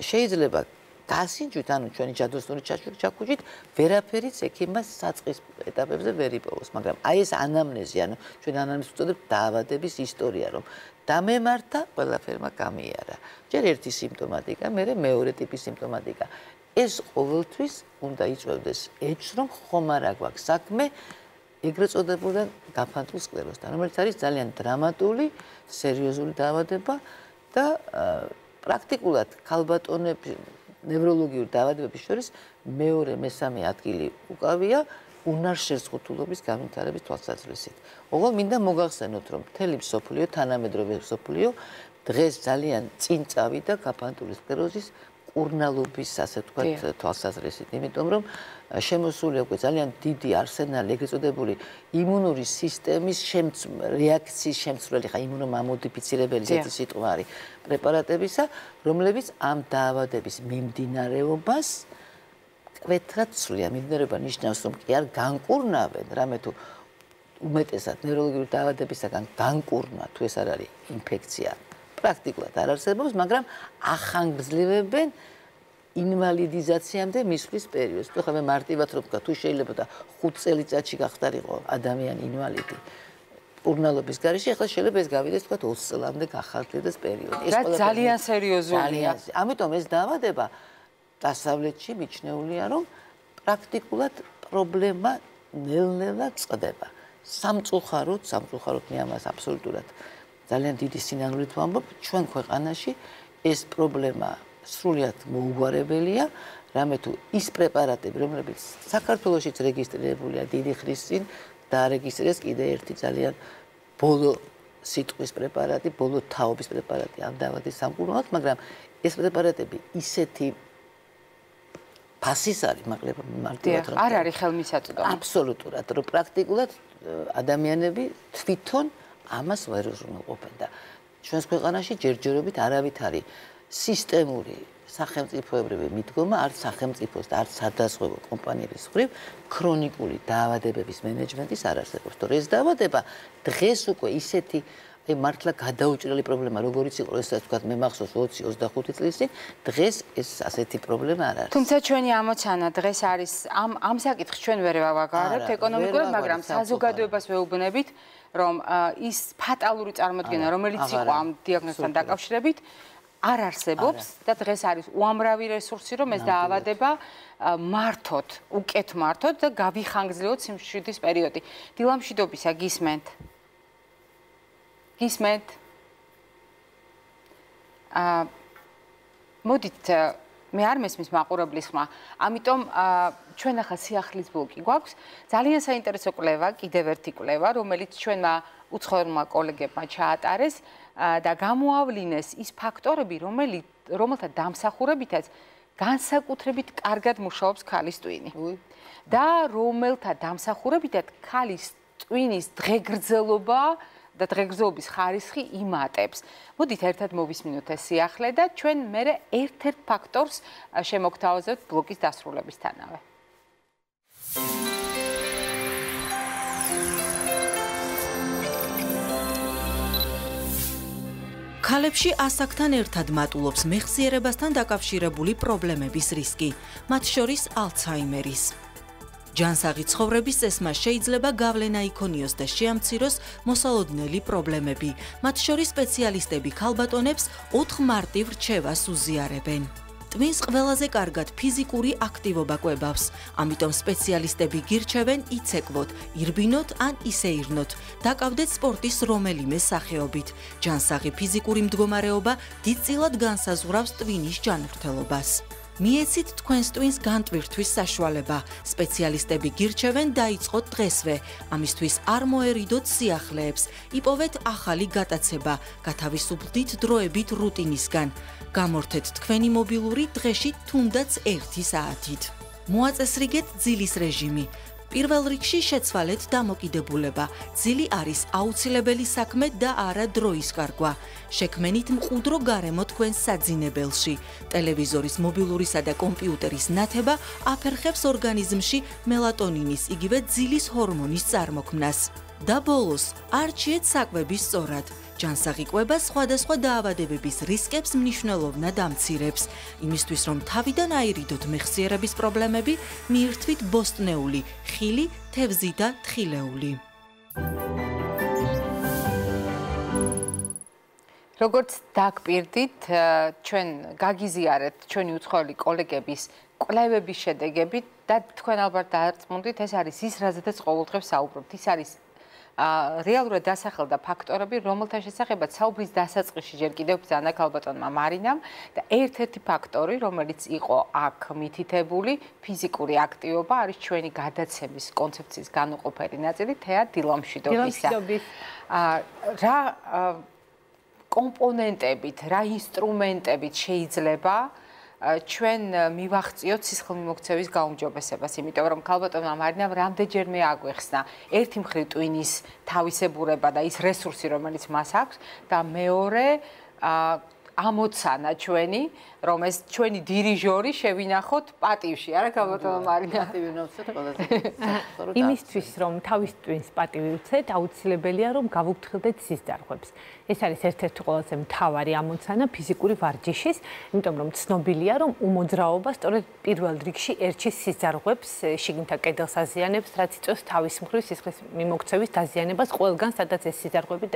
Speaker 3: შეიძლება გასინჯვით, ანუ ჩვენი ჯადოსნური ჩაჩუქით, ვერაფერიც ექიმას საწყის ეტაპებზე ვერ იპოვოს, მაგრამ აი ეს ანამნეზი, ანუ ჩვენ ანამნეზს ვწოდებთ დაავადების ისტორია, რომ დამემართა ყველაფერმა გამიარა. ჯერ ერთი სიმპტომატიკა, მერე მეორე ტიპის სიმპტომატიკა. ეს ყოველთვის უნდა იწევდეს ეჭს, რომ ხომ არა გვაქვს საქმე ეგრეთ წოდებულ გაფანტულ სკლეროსთან, რომელიც არის ძალიან დრამატული, სერიოზული დაავადება და პრაქტიკულად ქალბატონები ნევროლოგიური დაავადებების შორის მეორე მესამე ადგილი უკავია უნარშეზღუდულობის განვითარების თვალსაზრისით. ოღონდ მინდა მოგახსენოთ, რომ მთელი სოფლიო თანამედროვე სოფლიო დღეს ძალიან წინ წავიდა გაფანტული სკლეროზის კურნალობის, ასე ვთქვათ, თვალსაზრისით, იმიტომ რომ შემოსული უკვე ძალიან დიდი არსენალი ეგრეთ წოდებული იმუნური სისტემის რეაქციის შემცვლელი ხა იმუნომამოდიფიცირებელი ზეთი სიტყვა არის პრეპარატებისა, რომლებიც ამ დაავადების მიმდინარეობას კვეთრად ცვლიან. მიმდინარეობა ნიშნავს, რომ კი არ განკურნავენ, რამე თუ უმეტესად ნევროლოგიური დაავადებისაგან განკურნა თუ ეს არ არის ინფექცია პრაქტიკულად არ არსებობს, მაგრამ ახანგრძლივებენ ინვალიდიზაციამდე მისვლის პერიოდს. თუ ხომ მარტივად რო ვთქვა, თუ შეიძლება და 5 წელიწადში გახდარიყო ადამიანი ინვალიდი ურნალობის garaში, ახლა შეიძლება ეს გავიდეს თქვა 20 წლამდე გახარჯდეს პერიოდი.
Speaker 1: ეს ყველა ძალიან სერიოზულია.
Speaker 3: ამიტომ ეს დაავადება დასავლეთში მიჩნეულია, რომ პრაქტიკულად პრობლემა ნელ-ნელა წდება. სამწუხაროდ, სამწუხაროდ მე ამას აბსოლუტურად ძალიან დიდი სინანულით ვამბობ, ჩვენ ქვეყანაში ეს პრობლემა სრულიად მოუგვარებელია, რამე თუ ის პრეპარატები, რომლებიც საქართველოსიც რეგისტრირებულია დიდი ხნის წინ, დაარეგისტრირეს კიდე ერთი ძალიან ბოლო სიტყვის პრეპარატი, ბოლო თაობის პრეპარატი ამ დავადის სამკურნალოდ, მაგრამ ეს პრეპარატები ისეთი ფასის არის, მაგრამ მარტივად
Speaker 1: რომ არ არის ხელმისაწვდომი.
Speaker 3: აბსოლუტურად, რომ პრაქტიკულად ადამიანები თვითონ ამას ვერ უზრუნველყოფენ და ჩვენს ქვეყანაში ჯერჯერობით არავით არის სისტემური სახელმწიფოებრივი მიდგომა არც სახელმწიფოს და არც სადაზღვევო კომპანიების ხრივ ქრონიკული დაავადებების მენეჯმენტის არ არსებობს. თორე ეს დაავადება დღეს უკვე ისეთი აი მართლა გადაუჭრელი პრობლემა როგორიც იყო ესე თქვა მე მახსოვს 20-25 წლის წინ დღეს ეს ასეთი პრობლემა არ არის.
Speaker 1: თუმცა ჩვენი ამოცანა დღეს არის ამ ამ საკითხს ჩვენ ვერ ვავაგარებთ ეკონომიკურად, მაგრამ საზოგადოებას ვეუბნებით რომ ის ფატალური წარმოქმნა რომელიც იყო ამ დიაგნოზთან დაკავშირებით არ არსებობს და დღეს არის უამრავი რესურსი რომ ეს დაავადება მართოთ, უკეთ მართოთ და გავიხანგრძლივოთ სიმშვიდის პერიოდი. დილამშვიდობისა გისმენთ. გისმენთ. აა მოდით მე არ მესმის მაყურებლის ხმა. ამიტომ ჩვენ ახლა სიახლის ბლოკი გვაქვს. ძალიან საინტერესო კვლევა, კიდევ ერთი კვლევა, რომელიც ჩვენმა უცხოელმა კოლეგებმა ჩაატარეს და გამოავლინეს ის ფაქტორები, რომელი რომელთა დამსახურებითაც განსაკუთრებით კარგად მუშაობს ქალის ტვინი. და რომელთა დამსახურებითაც ქალის ტვინის დღეგრძელობა და დღეგრძელობის ხარისხი იმატებს. მოდით ერთად მოვისმინოთ ეს სიახლე და ჩვენ მე ერთ-ერთ ფაქტორს შემოგთავაზებთ ბლოკის დასრულებისთანავე.
Speaker 2: ქალებში ასაკთან ერთად მატულობს მეხსიერებასთან დაკავშირებული პრობლემების რისკი, მათ შორის ალცჰაიმერის. ჯანსაღი ცხოვრების წესმა შეიძლება გავლენა იქონიოს და შეამციროს მოსალოდნელი პრობლემები. მათ შორის სპეციალისტები ქალბატონებს 4 მარტივ რჩევას უზიარებენ. ტვინს ყველაზე კარგად ფიზიკური აქტივობა კვებავს, ამიტომ სპეციალისტები გირჩევენ იცეკვოთ, ირბინოთ ან ისეირნოთ, დაკავდეთ სპორტის რომელიმე სახეობით. ჯანსაღი ფიზიკური მდგომარეობა დიდწილად განსაზღვრავს ტვინის ჯანმრთელობას. მიეცით თქვენს ტვინს განტვირთვის საშუალება. სპეციალისტები გირჩევენ დაიწყოთ დღესვე. ამისთვის არ მოერიდოთ სიახლეებს, იპოვეთ ახალი გატაცება, გათავისუფლდით დროებით რუტინისგან. გამორთეთ თქვენი მობილური დღეში თუნდაც 1 საათით. მოაწესრიგეთ ძილის რეჟიმი. პირველ რიგში შეცვალეთ დამოკიდებულება. ძილი არის აუცილებელი საქმე და არა დროის კარგვა. შექმენით მყუდრო გარემო თქვენს საძინებელში. ტელევიზორის, მობილურისა და კომპიუტერის ნათება აფერხებს ორგანიზმში მელატონინის, იგივე ძილის ჰორმონის წარმოქმნას. და ბოლოს, არჩიეთ საკვების სწორად. ჯანსაღი კვება სხვადასხვა დაავადებების რისკებს მნიშვნელოვნად ამცირებს. იმისთვის რომ თავიდან აირიდოთ მეხსიერების პრობლემები, მიირთვით ბოსტნეული, ხილი, თევზი და თხილეული.
Speaker 1: როგორც დაგპირდით, ჩვენ გაგიზიარეთ ჩვენი უცხოელი კოლეგების კვლევების შედეგებით და თქვენ ალბათ დაარწმუნდით, ეს არის ის, რაზედაც ყოველდღეს საუბრობთ. ის არის რეალურად დასახელდა ფაქტორები, რომელთა შესახებაც საუბრის დასაწყისში ჯერ კიდევ ბზანა ქალბატონმა მარინამ და ერთ-ერთი ფაქტორი, რომელიც იყო აქ მითითებული, ფიზიკური აქტივობა არის ჩვენი გადაცემის კონცეფციის განუყოფელი ნაწილი თეა დილამშვიდობისა. აა რა კომპონენტებით, რა ინსტრუმენტებით შეიძლება აა ჩვენ მივახციოთ სისხლმიმოქცევის გაუმჯობესებას, იმიტომ რომ ქალბატონმა მარინამ რამდენჯერმე აგვეხსნა. ერთი მხრივ ტვინის თავისებურება და ის რესურსი, რომელიც მას აქვს და მეორე ამოცანა ჩვენი, რომ ეს ჩვენი დირიჟორი შევინახოთ პატივში, არა ქალბატონო მარინა?
Speaker 3: პატივი ნოცეთ ყველაზე.
Speaker 6: იმისთვის რომ თავის ტვინს პატივი უცეთ, აუცილებელია რომ გავუფრთხილდეთ სისწარღვებს. ეს არის ერთ-ერთი ყველაზე მთავარი ამოცანა ფიზიკური ვარჯიშის, იმიტომ რომ ცნობილია რომ უმოძრაობა სწორედ პირველ რიგში ერჩის სისწარღვებს, შიგნითა კედელს აზიანებს, რაც იწვევს თავის მხრივ სისხლის მიმოქცევის დაზიანებას ყველგან, სადაც ეს სისწარღვები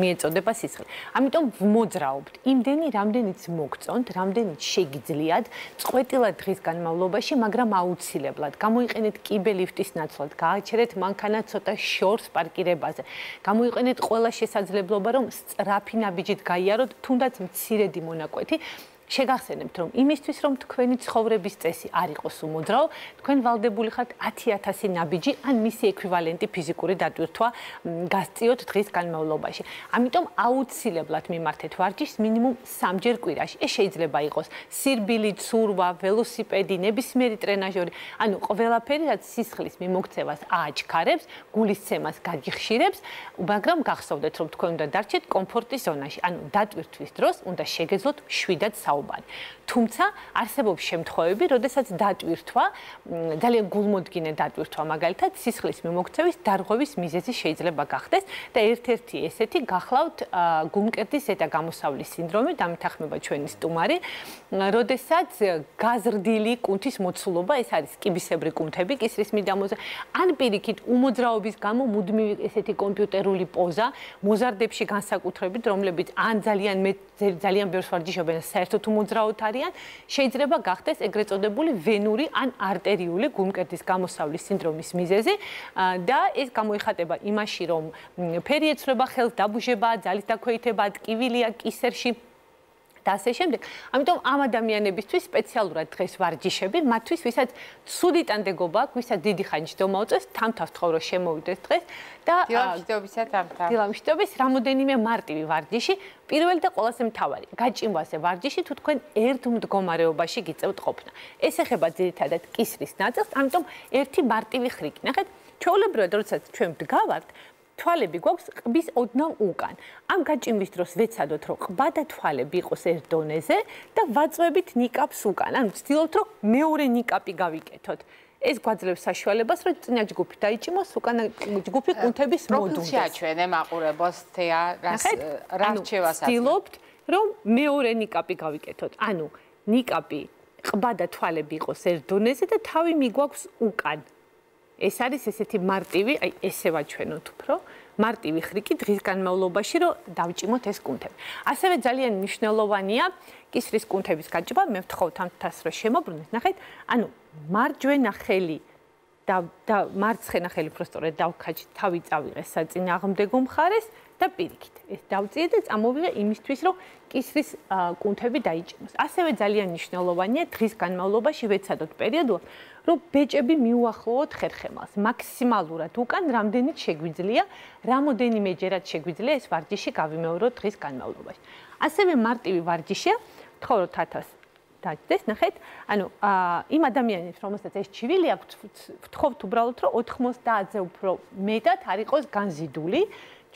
Speaker 6: მიეწოდება სისხლი. ამიტომ ვმოძრაობთ. იმდენი, რამდენიც მოგწონთ, რამდენიც შეგიძლიათ, წყვეტილად დღის განმავლობაში, მაგრამ აუცილებლად. გამოიყენეთ კიბელიფტის ნაცვლად, გააჩერეთ მანქანა ცოტა შორს პარკირებაზე. გამოიყენეთ ყველა შესაძლებლობა, რომ სწრაფი ნაბიჯით გაიაროთ, თუნდაც მცირედი მონაკვეთი. შეგახსენებთ რომ იმისთვის რომ თქვენი ცხოვრების წესი არ იყოს უმოძრაო, თქვენ ვალდებული ხართ 10000 ნაბიჯი ან მისი ეკვივალენტი ფიზიკური დატვირთვა გასწიოთ დღის განმავლობაში. ამიტომ აუცილებლად მიმართეთ ვარჯიშს მინიმუმ 3ჯერ კვირაში. ეს შეიძლება იყოს სირბილი, ცურვა, ველოსიპედი, ნებისმიერი ტრენაჟორი, ანუ ყველაფერი რაც სისხლის მიმოქცევას ააჩქარებს, გულისცემას გაგიხშირებს, მაგრამ გახსოვდეთ რომ თქვენ უნდა დარჩეთ კომფორტის ზონაში. ანუ დატვირთვის დროს უნდა შეგეძლოთ შვიდად საუბარი საუბარი. თუმცა არსებობს შემთხვევები, როდესაც დატვირთვა, ძალიან გულმოდგინე დატვირთვა მაგალითად სისხლის მიმოქცევის დარღვევის მიზეზი შეიძლება გახდეს და ერთ-ერთი ესეთი გახლავთ გულმკერდის ზედა გამოსავლის სინდრომი, დამეთახმება ჩვენი სტუმარი, როდესაც გაზრდილი კუნთის მოცულობა, ეს არის კიბისებრი კუნთები კისრის მიდამოზე, ან პირიქით უმოძრაობის გამო მუდმივი ესეთი კომპიუტერული პოზა, მოზარდებში განსაკუთრებით, რომლებიც ან ძალიან მე ძალიან ბევრს ვარჯიშობენ საერთოდ უმოძრაოდ არიან, შეიძლება გახდეს ეგრეთ წოდებული ვენური ან არტერიული გულმკერდის გამოსავლის სინდრომის მიზეზი და ეს გამოიხატება იმაში, რომ ფერი ეცრება ხელს, დაბუჟება, ძალის დაქვეითება, ტკივილია კისერში და ასე შემდეგ. ამიტომ ამ ადამიანებისთვის სპეციალურად დღეს ვარჯიშები, მათთვის, ვისაც ცუდი ტანდეგობა აქვს, ვისაც დიდი ხანი ჯდომა უწევს, თამთავს თხოვრო შემოვიდეს დღეს და
Speaker 1: დილამშვიდობისა თამთა.
Speaker 6: დილამშვიდობის რამოდენიმე მარტივი ვარჯიში, პირველი და ყველაზე მთავარი, გაჭიმვაზე ვარჯიში თუ თქვენ ერთ მდგომარეობაში გიწევთ ყოფნა. ეს ეხება ძირითადად კისრის ნაწილს, ამიტომ ერთი მარტივი ხრიკი. ნახეთ, ჩვეულებრივად როდესაც ჩვენ ვდგავართ, თვალები გვაქვს ყბის ოდნავ უკან. ამ გაჭიმვის დროს ვეცადოთ, რომ ყბა და თვალები იყოს ერთ დონეზე და ვაწვევით ნიკაპს უკან. ანუ ვცდილობთ, რომ მეორე ნიკაპი გავიკეთოთ. ეს გვაძლევს საშუალებას, რომ წინა ჯგუფი დაიჭიმოს, უკან ჯგუფი კუნთების მოდუნდეს.
Speaker 1: პროფესია ჩვენე მაყურებელს თეა რას რჩევას
Speaker 6: აქვს. ვცდილობთ, რომ მეორე ნიკაპი გავიკეთოთ. ანუ ნიკაპი ყბა და თვალები იყოს ერთ დონეზე და თავი მიგვაქვს უკან. ეს არის ესეთი მარტივი, აი ესე ვაჩვენოთ უფრო, მარტივი ხრიკი დღის განმავლობაში, რომ დავჭიმოთ ეს კუნთები. ასევე ძალიან მნიშვნელოვანია კისრის კუნთების გაჭება, მე ვთხოვთ ამ თას რომ შემოbrunდეთ. ნახეთ, ანუ მარჯვენა ხელი და მარცხენა ხელი პროსტორე დავქაჩი, თავი წავიღე საწინააღმდეგო მხარეს და პირიქით. ეს დავწიე და წამოვიღე იმისთვის, რომ კისრის კუნთები დაიჭიმოს. ასევე ძალიან მნიშვნელოვანია დღის განმავლობაში ვეცადოთ პერიოდულად რომ ბეჭები მიუახლოვოთ ხერხემალს მაქსიმალურად უკან რამდენიც შეგვიძლია რამოდენიმე ჯერად შეგვიძლია ეს ვარჯიში გავიმეოროთ დღის განმავლობაში ასევე მარტივი ვარჯიშია თხოვოთ ათას დაჭდეს ნახეთ ანუ იმ ადამიანებს რომელსაც ეს ჩივილი აქვს ვთხოვთ უბრალოდ რომ 90-ზე უფრო მეტად არ იყოს განზიდული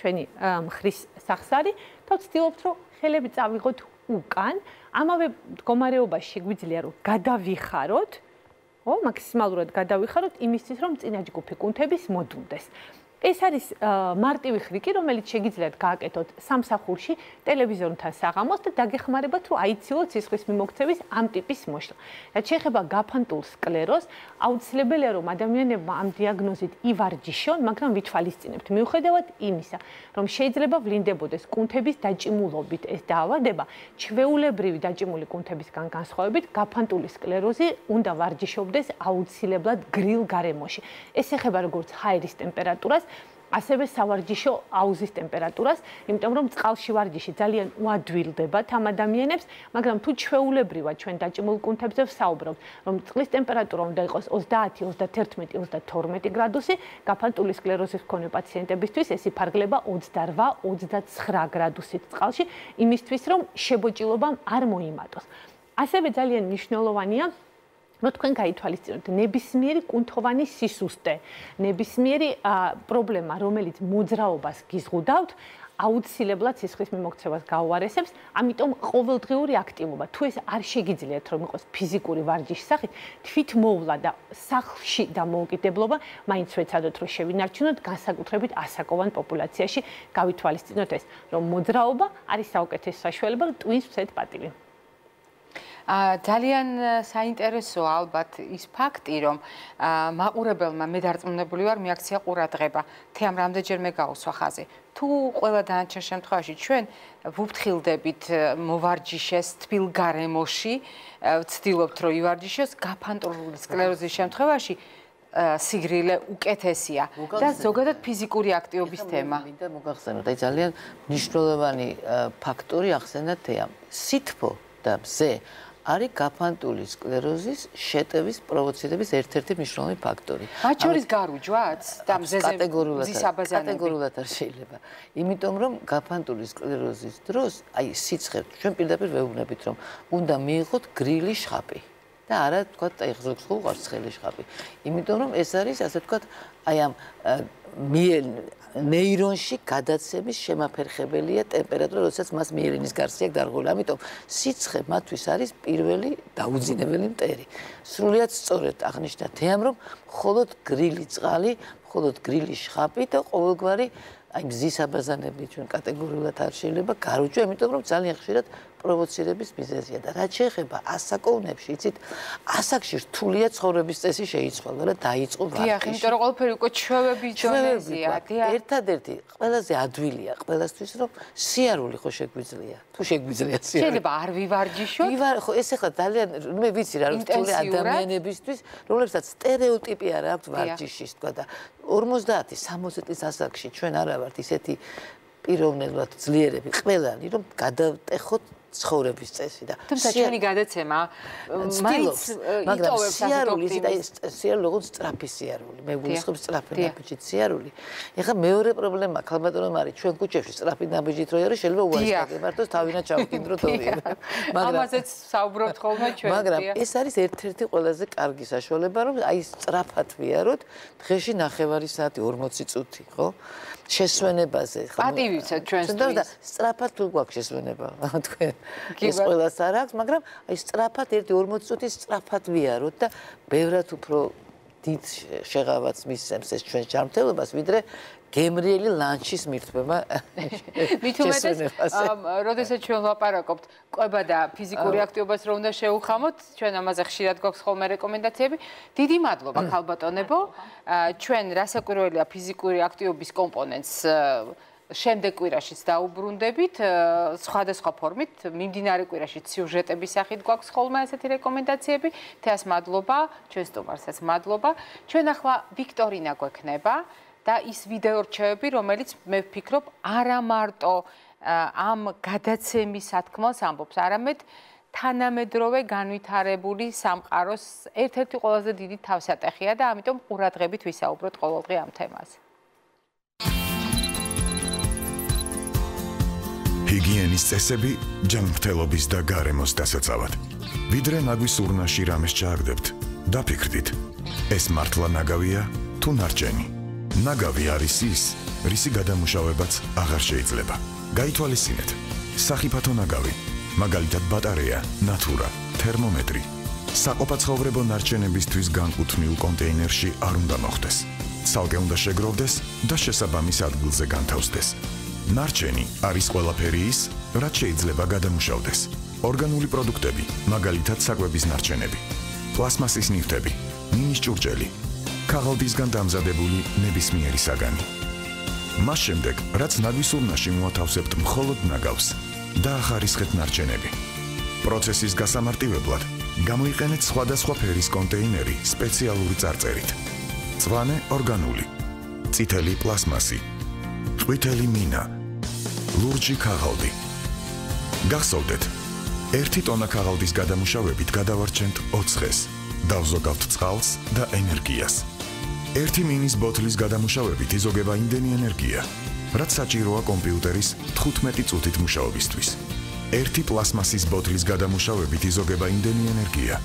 Speaker 6: ჩვენი მხრის სახსარი და ვცდილობთ რომ ხელები წავიღოთ უკან. ამავე მდგომარეობაში შეგვიძლია რომ გადავიხაროთ ო მაქსიმალურად გადავიხაროთ იმისთვის რომ წინა ჯგუფი კუნთების მოდუნდეს ეს არის მარტივი ხრიკი, რომელიც შეგიძლიათ გააკეთოთ სამსახურში, ტელევიზორთან საღამოს და დაგეხმარებათ, რომ აიცილოთ სისხლის მიმოქცევის ამ ტიპის მოშლა. რაც შეეხება გაფანტულ სკლეროზს, აუცილებელია, რომ ადამიანებმა ამ დიაგნოზით ივარჯიშონ, მაგრამ ვითვალისწინებთ მიუხედავად იმისა, რომ შეიძლება ვლინდებოდეს კუნთების დაჭიმულობით ეს დაავადება, ჩვეულებრივი დაჭიმული კუნთებისგან განსხვავებით, გაფანტული სკლეროზი უნდა ვარჯიშობდეს აუცილებლად გრილ გარემოში. ეს ეხება როგორც ჰაერის ტემპერატურას, ასევე სავარჯიშო აუზის ტემპერატურას, იმიტომ რომ წყალში ვარჯიში ძალიან უადვილდება თამ ადამიანებს, მაგრამ თუ ჩვეულებრივად ჩვენ დაჭიმულ კუნთებზე ვსაუბრობთ, რომ წყლის ტემპერატურა უნდა იყოს 30, 31, 32 გრადუსი, გაფანტული სკლეროზის მქონე პაციენტებისთვის ეს იფარგლება 28-29 გრადუსით წყალში, იმისთვის რომ შებოჭილობამ არ მოიმატოს. ასევე ძალიან მნიშვნელოვანია რომ თქვენ გაითვალისწინოთ ნებისმიერი კუნთოვანი სისუსტე, ნებისმიერი პრობლემა, რომელიც მოძრაობას გიზღუდავთ, აუცილებლად სისხლის მიმოქცევას გაუარესებს, ამიტომ ყოველდღიური აქტივობა, თუ ეს არ შეგიძლიათ რომ იყოს ფიზიკური ვარჯიშის სახით, თვით მოვლა და სახლში და მოუკიდებლობა, მაინც ვეცადოთ რომ შევინარჩუნოთ განსაკუთრებით ასაკოვან პოპულაციაში, გავითვალისწინოთ ეს, რომ მოძრაობა არის საუკეთესო საშუალება ტვინს ვცეთ პატივი.
Speaker 1: ძალიან საინტერესოა ალბათ ის ფაქტი, რომ მაყურებელმა მე დარწმუნებული ვარ, მიაქცია ყურადღება. თემ რამდენჯერმე გაუსვა ხაზი. თუ ყველა დანარჩენ შემთხვევაში ჩვენ ვუფრთხილდებით მოვარჯიშეს თბილ გარემოში, ვცდილობთ რომ ივარჯიშოს გაფანტურული სკლეროზის შემთხვევაში სიგრილე უკეთესია და ზოგადად ფიზიკური აქტივობის თემა.
Speaker 3: მინდა მოგახსენოთ, აი ძალიან მნიშვნელოვანი ფაქტორი ახსენეთ თეამ. სითფო და მზე არის გაფანტული სკლეროზის შეტევის პროვოცირების ერთ-ერთი მნიშვნელოვანი ფაქტორი.
Speaker 1: მათ შორის გარუჯვაც და მზეზე
Speaker 3: კატეგორიულად კატეგორიულად არ შეიძლება. იმიტომ რომ გაფანტული სკლეროზის დროს, აი სიცხე, ჩვენ პირდაპირ ვეუბნებით რომ უნდა მიიღოთ გრილი შხაპი. და არა თქვა ეხზოქს უყარს ცხელი შხაპი. იმიტომ რომ ეს არის ასე თქვა აი ამ ნეირონში გადაცემის შემაფერხებელია ტემპერატურა, როდესაც მას მიელინის გარსი აქვს დარღული. ამიტომ სიცხე მათთვის არის პირველი დაუძინებელი მტერი. სრულიად სწორედ აღნიშნა თეამ, რომ მხოლოდ გრილი წყალი, მხოლოდ გრილი შხაპი და ყოველგვარი აი მზის აბაზანები ჩვენ კატეგორიულად არ შეიძლება გარუჯო, იმიტომ რომ ძალიან ხშირად პროვოცირების მიზეზია და რაც შეეხება ასაკოვნებში, იცით, ასაკში რთულია ცხოვრების წესი შეიცვალა და დაიწყო ვარჯიში.
Speaker 1: დიახ, იმიტომ რომ ყველაფერი უკვე ჩვევების დონეზეა,
Speaker 3: დიახ. ერთადერთი ყველაზე ადვილია ყველასთვის რომ სიარული ხო შეგვიძლია. თუ შეგვიძლია სიარული.
Speaker 1: შეიძლება არ ვივარჯიშოთ?
Speaker 3: ვივარ ხო ეს ახლა ძალიან მე ვიცი რა რთული ადამიანებისთვის, რომლებსაც стереოტიპი არ აქვს ვარჯიშის თქვა და 50, 60 წლის ასაკში ჩვენ არა ვართ ისეთი პიროვნებად ძლიერები ყველანი, რომ გადავტეხოთ ცხოვრების წესი და
Speaker 1: თუმცა ჩვენი გადაცემა მაინც იტოვებს
Speaker 3: სიარული და სიარული როგორც სტრაფი სიარული მე გულისხმობ სტრაფი ნაბიჯი სიარული. ეხლა მეორე პრობლემა ქალბატონო მარი ჩვენ ქუჩებში სტრაფი ნაბიჯით რო არის შეიძლება უარის გაგემართოს თავინა ჩავკინდრო თორია
Speaker 1: მაგრამ ამაზეც საუბრობთ ხოლმე ჩვენ
Speaker 3: მაგრამ ეს არის ერთ-ერთი ყველაზე კარგი საშუალება რომ აი სტრაფად ვიაროთ დღეში ნახევარი საათი 40 წუთი ხო შესვენებაზე
Speaker 1: ხო პატივიცეთ ჩვენს
Speaker 3: და სტრაფად თუ გვაქვს შესვენება? <laughs> თქვენ ეს ყველას არ აქვს, მაგრამ აი სწრაფად ერთი 40 წუთი სწრაფად ვიაროთ და ბევრად უფრო დიდ შეღავაც მისცემს ეს ჩვენ ჯანმრთელობას, ვიდრე გემრიელი ლანჩის მირთმება. <laughs>
Speaker 1: მით უმეტეს, როდესაც ჩვენ ვლაპარაკობთ ყვება და ფიზიკური აქტივობას რო უნდა შეუხამოთ, ჩვენ ამაზე ხშირად გვაქვს ხოლმე რეკომენდაციები. დიდი მადლობა ქალბატონებო. ჩვენ რასაკვირველია ფიზიკური აქტივობის კომპონენტს შემდეგ კვირაშიც დაუბრუნდებით სხვადასხვა ფორმით მიმდინარე კვირაში სიუჟეტების სახით გვაქვს ხოლმე ასეთი რეკომენდაციები თეას მადლობა ჩვენ სტუმარსაც მადლობა ჩვენ ახლა ვიქტორინა გვექნება და ის ვიდეო რჩევები რომელიც მე ვფიქრობ არა მარტო ამ გადაცემის სათქმელს ამბობს არამედ თანამედროვე განვითარებული სამყაროს ერთ-ერთი ყველაზე დიდი თავსატეხია და ამიტომ ყურადღებით ვისაუბროთ ყოველდღე ამ თემაზე
Speaker 7: ჰიგიენის წესები ჯანმრთელობის და გარემოს დასაცავად. ვიდრე ნაგვის ურნაში რამეს ჩააგდებთ, დაფიქრდით, ეს მართლა ნაგავია თუ ნარჩენი. ნაგავი არის ის, რისი გადამუშავებაც აღარ შეიძლება. გაითვალისწინეთ. სახიფათო ნაგავი, მაგალითად ბატარეა, ნატურა, თერმომეტრი. საყოფაცხოვრებო ნარჩენებისთვის განკუთვნილ კონტეინერში არ უნდა მოხდეს. ცალკე უნდა შეგროვდეს და შესაბამის ადგილზე განთავსდეს. ნარჩენი არის ყველაფერი ის, რაც შეიძლება გადამუშავდეს. ორგანული პროდუქტები, მაგალითად საკვების ნარჩენები, პლასმასის ნივთები, მინის ჭურჭელი, ქაღალდისგან დამზადებული ნებისმიერი საგანი. მას შემდეგ, რაც ნაგვის ურნაში მოათავსებთ მხოლოდ ნაგავს და ახარისხეთ ნარჩენები. პროცესის გასამარტივებლად გამოიყენეთ სხვადასხვა ფერის კონტეინერი სპეციალური წარწერით. წვანე ორგანული, წითელი პლასმასი, ყვითელი მინა, ლურჯი ქაღალდი. გახსოვდეთ, 1 ტონა ქაღალდის გადამუშავებით გადავარჩენთ 20 ხეს. დავზოგავთ წყალს და ენერგიას. 1 მინის ბოთლის გადამუშავებით იზოგება იმდენი ენერგია, რაც საჭიროა კომპიუტერის 15 წუთით მუშაობისთვის. 1 პლასმასის ბოთლის გადამუშავებით იზოგება იმდენი ენერგია,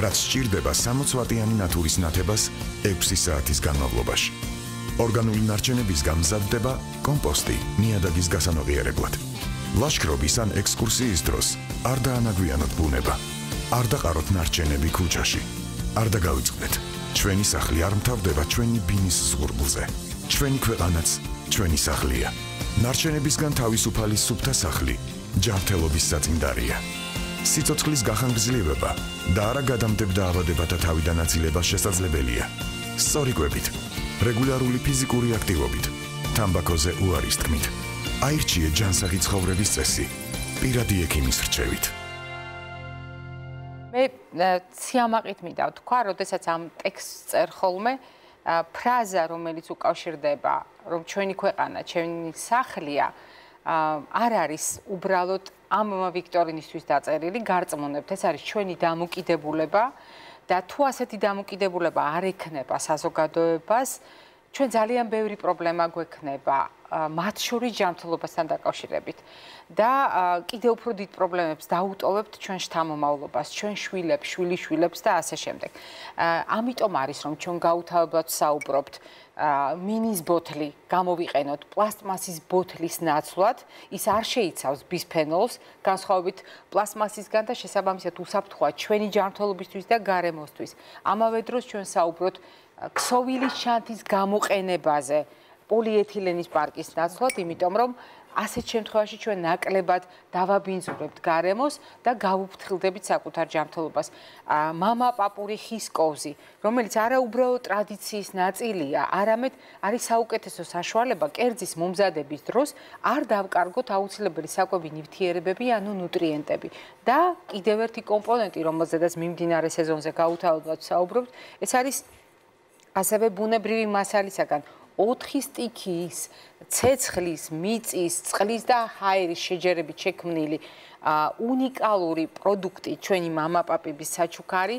Speaker 7: რაც სჭირდება 60 ვატიანი ნატურის ნათებას 6 საათის განმავლობაში. ორგანული ნარჩენების გამზადდება კომპოსტი ნიადაგის გასანოღიერებლად. ლაშქრობის ან ექსკურსიის დროს არ დაანაგვიანოთ ბუნება. არ დაყაროთ ნარჩენები ქუჩაში. არ დაგავიწყდეთ. ჩვენი სახლი არ მთავრდება ჩვენი ბინის ზღურბლზე. ჩვენი ქვეყანაც ჩვენი სახლია. ნარჩენებისგან თავისუფალი სუფთა სახლი ჯანმრთელობის საწინდარია. სიცოცხლის გახანგრძლივება და არა გადამდებდა დაავადებათა თავიდან აწილება შესაძლებელია. სწორი კვებით რეგულარული ფიზიკური აქტივობით, თამბაქოზე უარის თქმით, აირჩიე ჯანსაღი ცხოვრების წესი, პირადი ექიმის რჩევით.
Speaker 1: ციამაყით მინდა ვთქვა, როდესაც ამ ტექსტს წერ ხოლმე, ფრაზა, რომელიც უკავშირდება, რომ ჩვენი ქვეყანა, ჩვენი სახლია, არ არის უბრალოდ ამ ვიქტორინისთვის დაწერილი, გარწმუნებთ, ეს არის ჩვენი დამოკიდებულება. და თუ ასეთი დამოკიდებულება არ ექნება საზოგადოებას, ჩვენ ძალიან ბევრი პრობლემა გვექნება მათ შორის ჯანმრთელობასთან დაკავშირებით და კიდევ უფრო დიდ პრობლემებს დაუტოვებთ ჩვენ შთამომავლობას, ჩვენ შვილებს, შვილიშვილებს და ასე შემდეგ. ამიტომ არის რომ ჩვენ გაუთავებლად საუბრობთ მინის ბოთლი გამოვიყენოთ პლასტმასის ბოთლის ნაცვლად, ის არ შეიცავს ბისფენოლს, განსხვავებით პლასტმასისგან და შესაბამისად უსაფრთხოა ჩვენი ჯანმრთელობისთვის და გარემოსთვის. ამავე დროს ჩვენ საუბრობთ ქსოვილის ჩანთის გამოყენებაზე პოლიეთილენის პარკის ნაცვლად, იმიტომ რომ ასეთ შემთხვევაში ჩვენ ნაკლებად დავაბინძურებთ გარემოს და გავუფრთხილდებით საკუთარ ჯანმრთელობას. мама папури ხისკოვზი, რომელიც არაუბრალოდ ტრადიციის ნაწილია, არამედ არის საუკეთესო საშუალება კერძის მომზადების დროს არ დავკარგოთ აუცილებელი საკვები ნივთიერებები, ანუ ნუტრიენტები. და კიდევ ერთი კომპონენტი, რომელზედაც მიმდინარე სეზონზე გაუთავებლად საუბრობთ, ეს არის ასევე ბუნებრივი მასალისაგან 4 სტიქის, ცეცხლის, მიწის, წყლის და ჰაერის შეჯერებით შექმნილი უნიკალური პროდუქტი ჩვენი მამაპაპების საჩუქარი,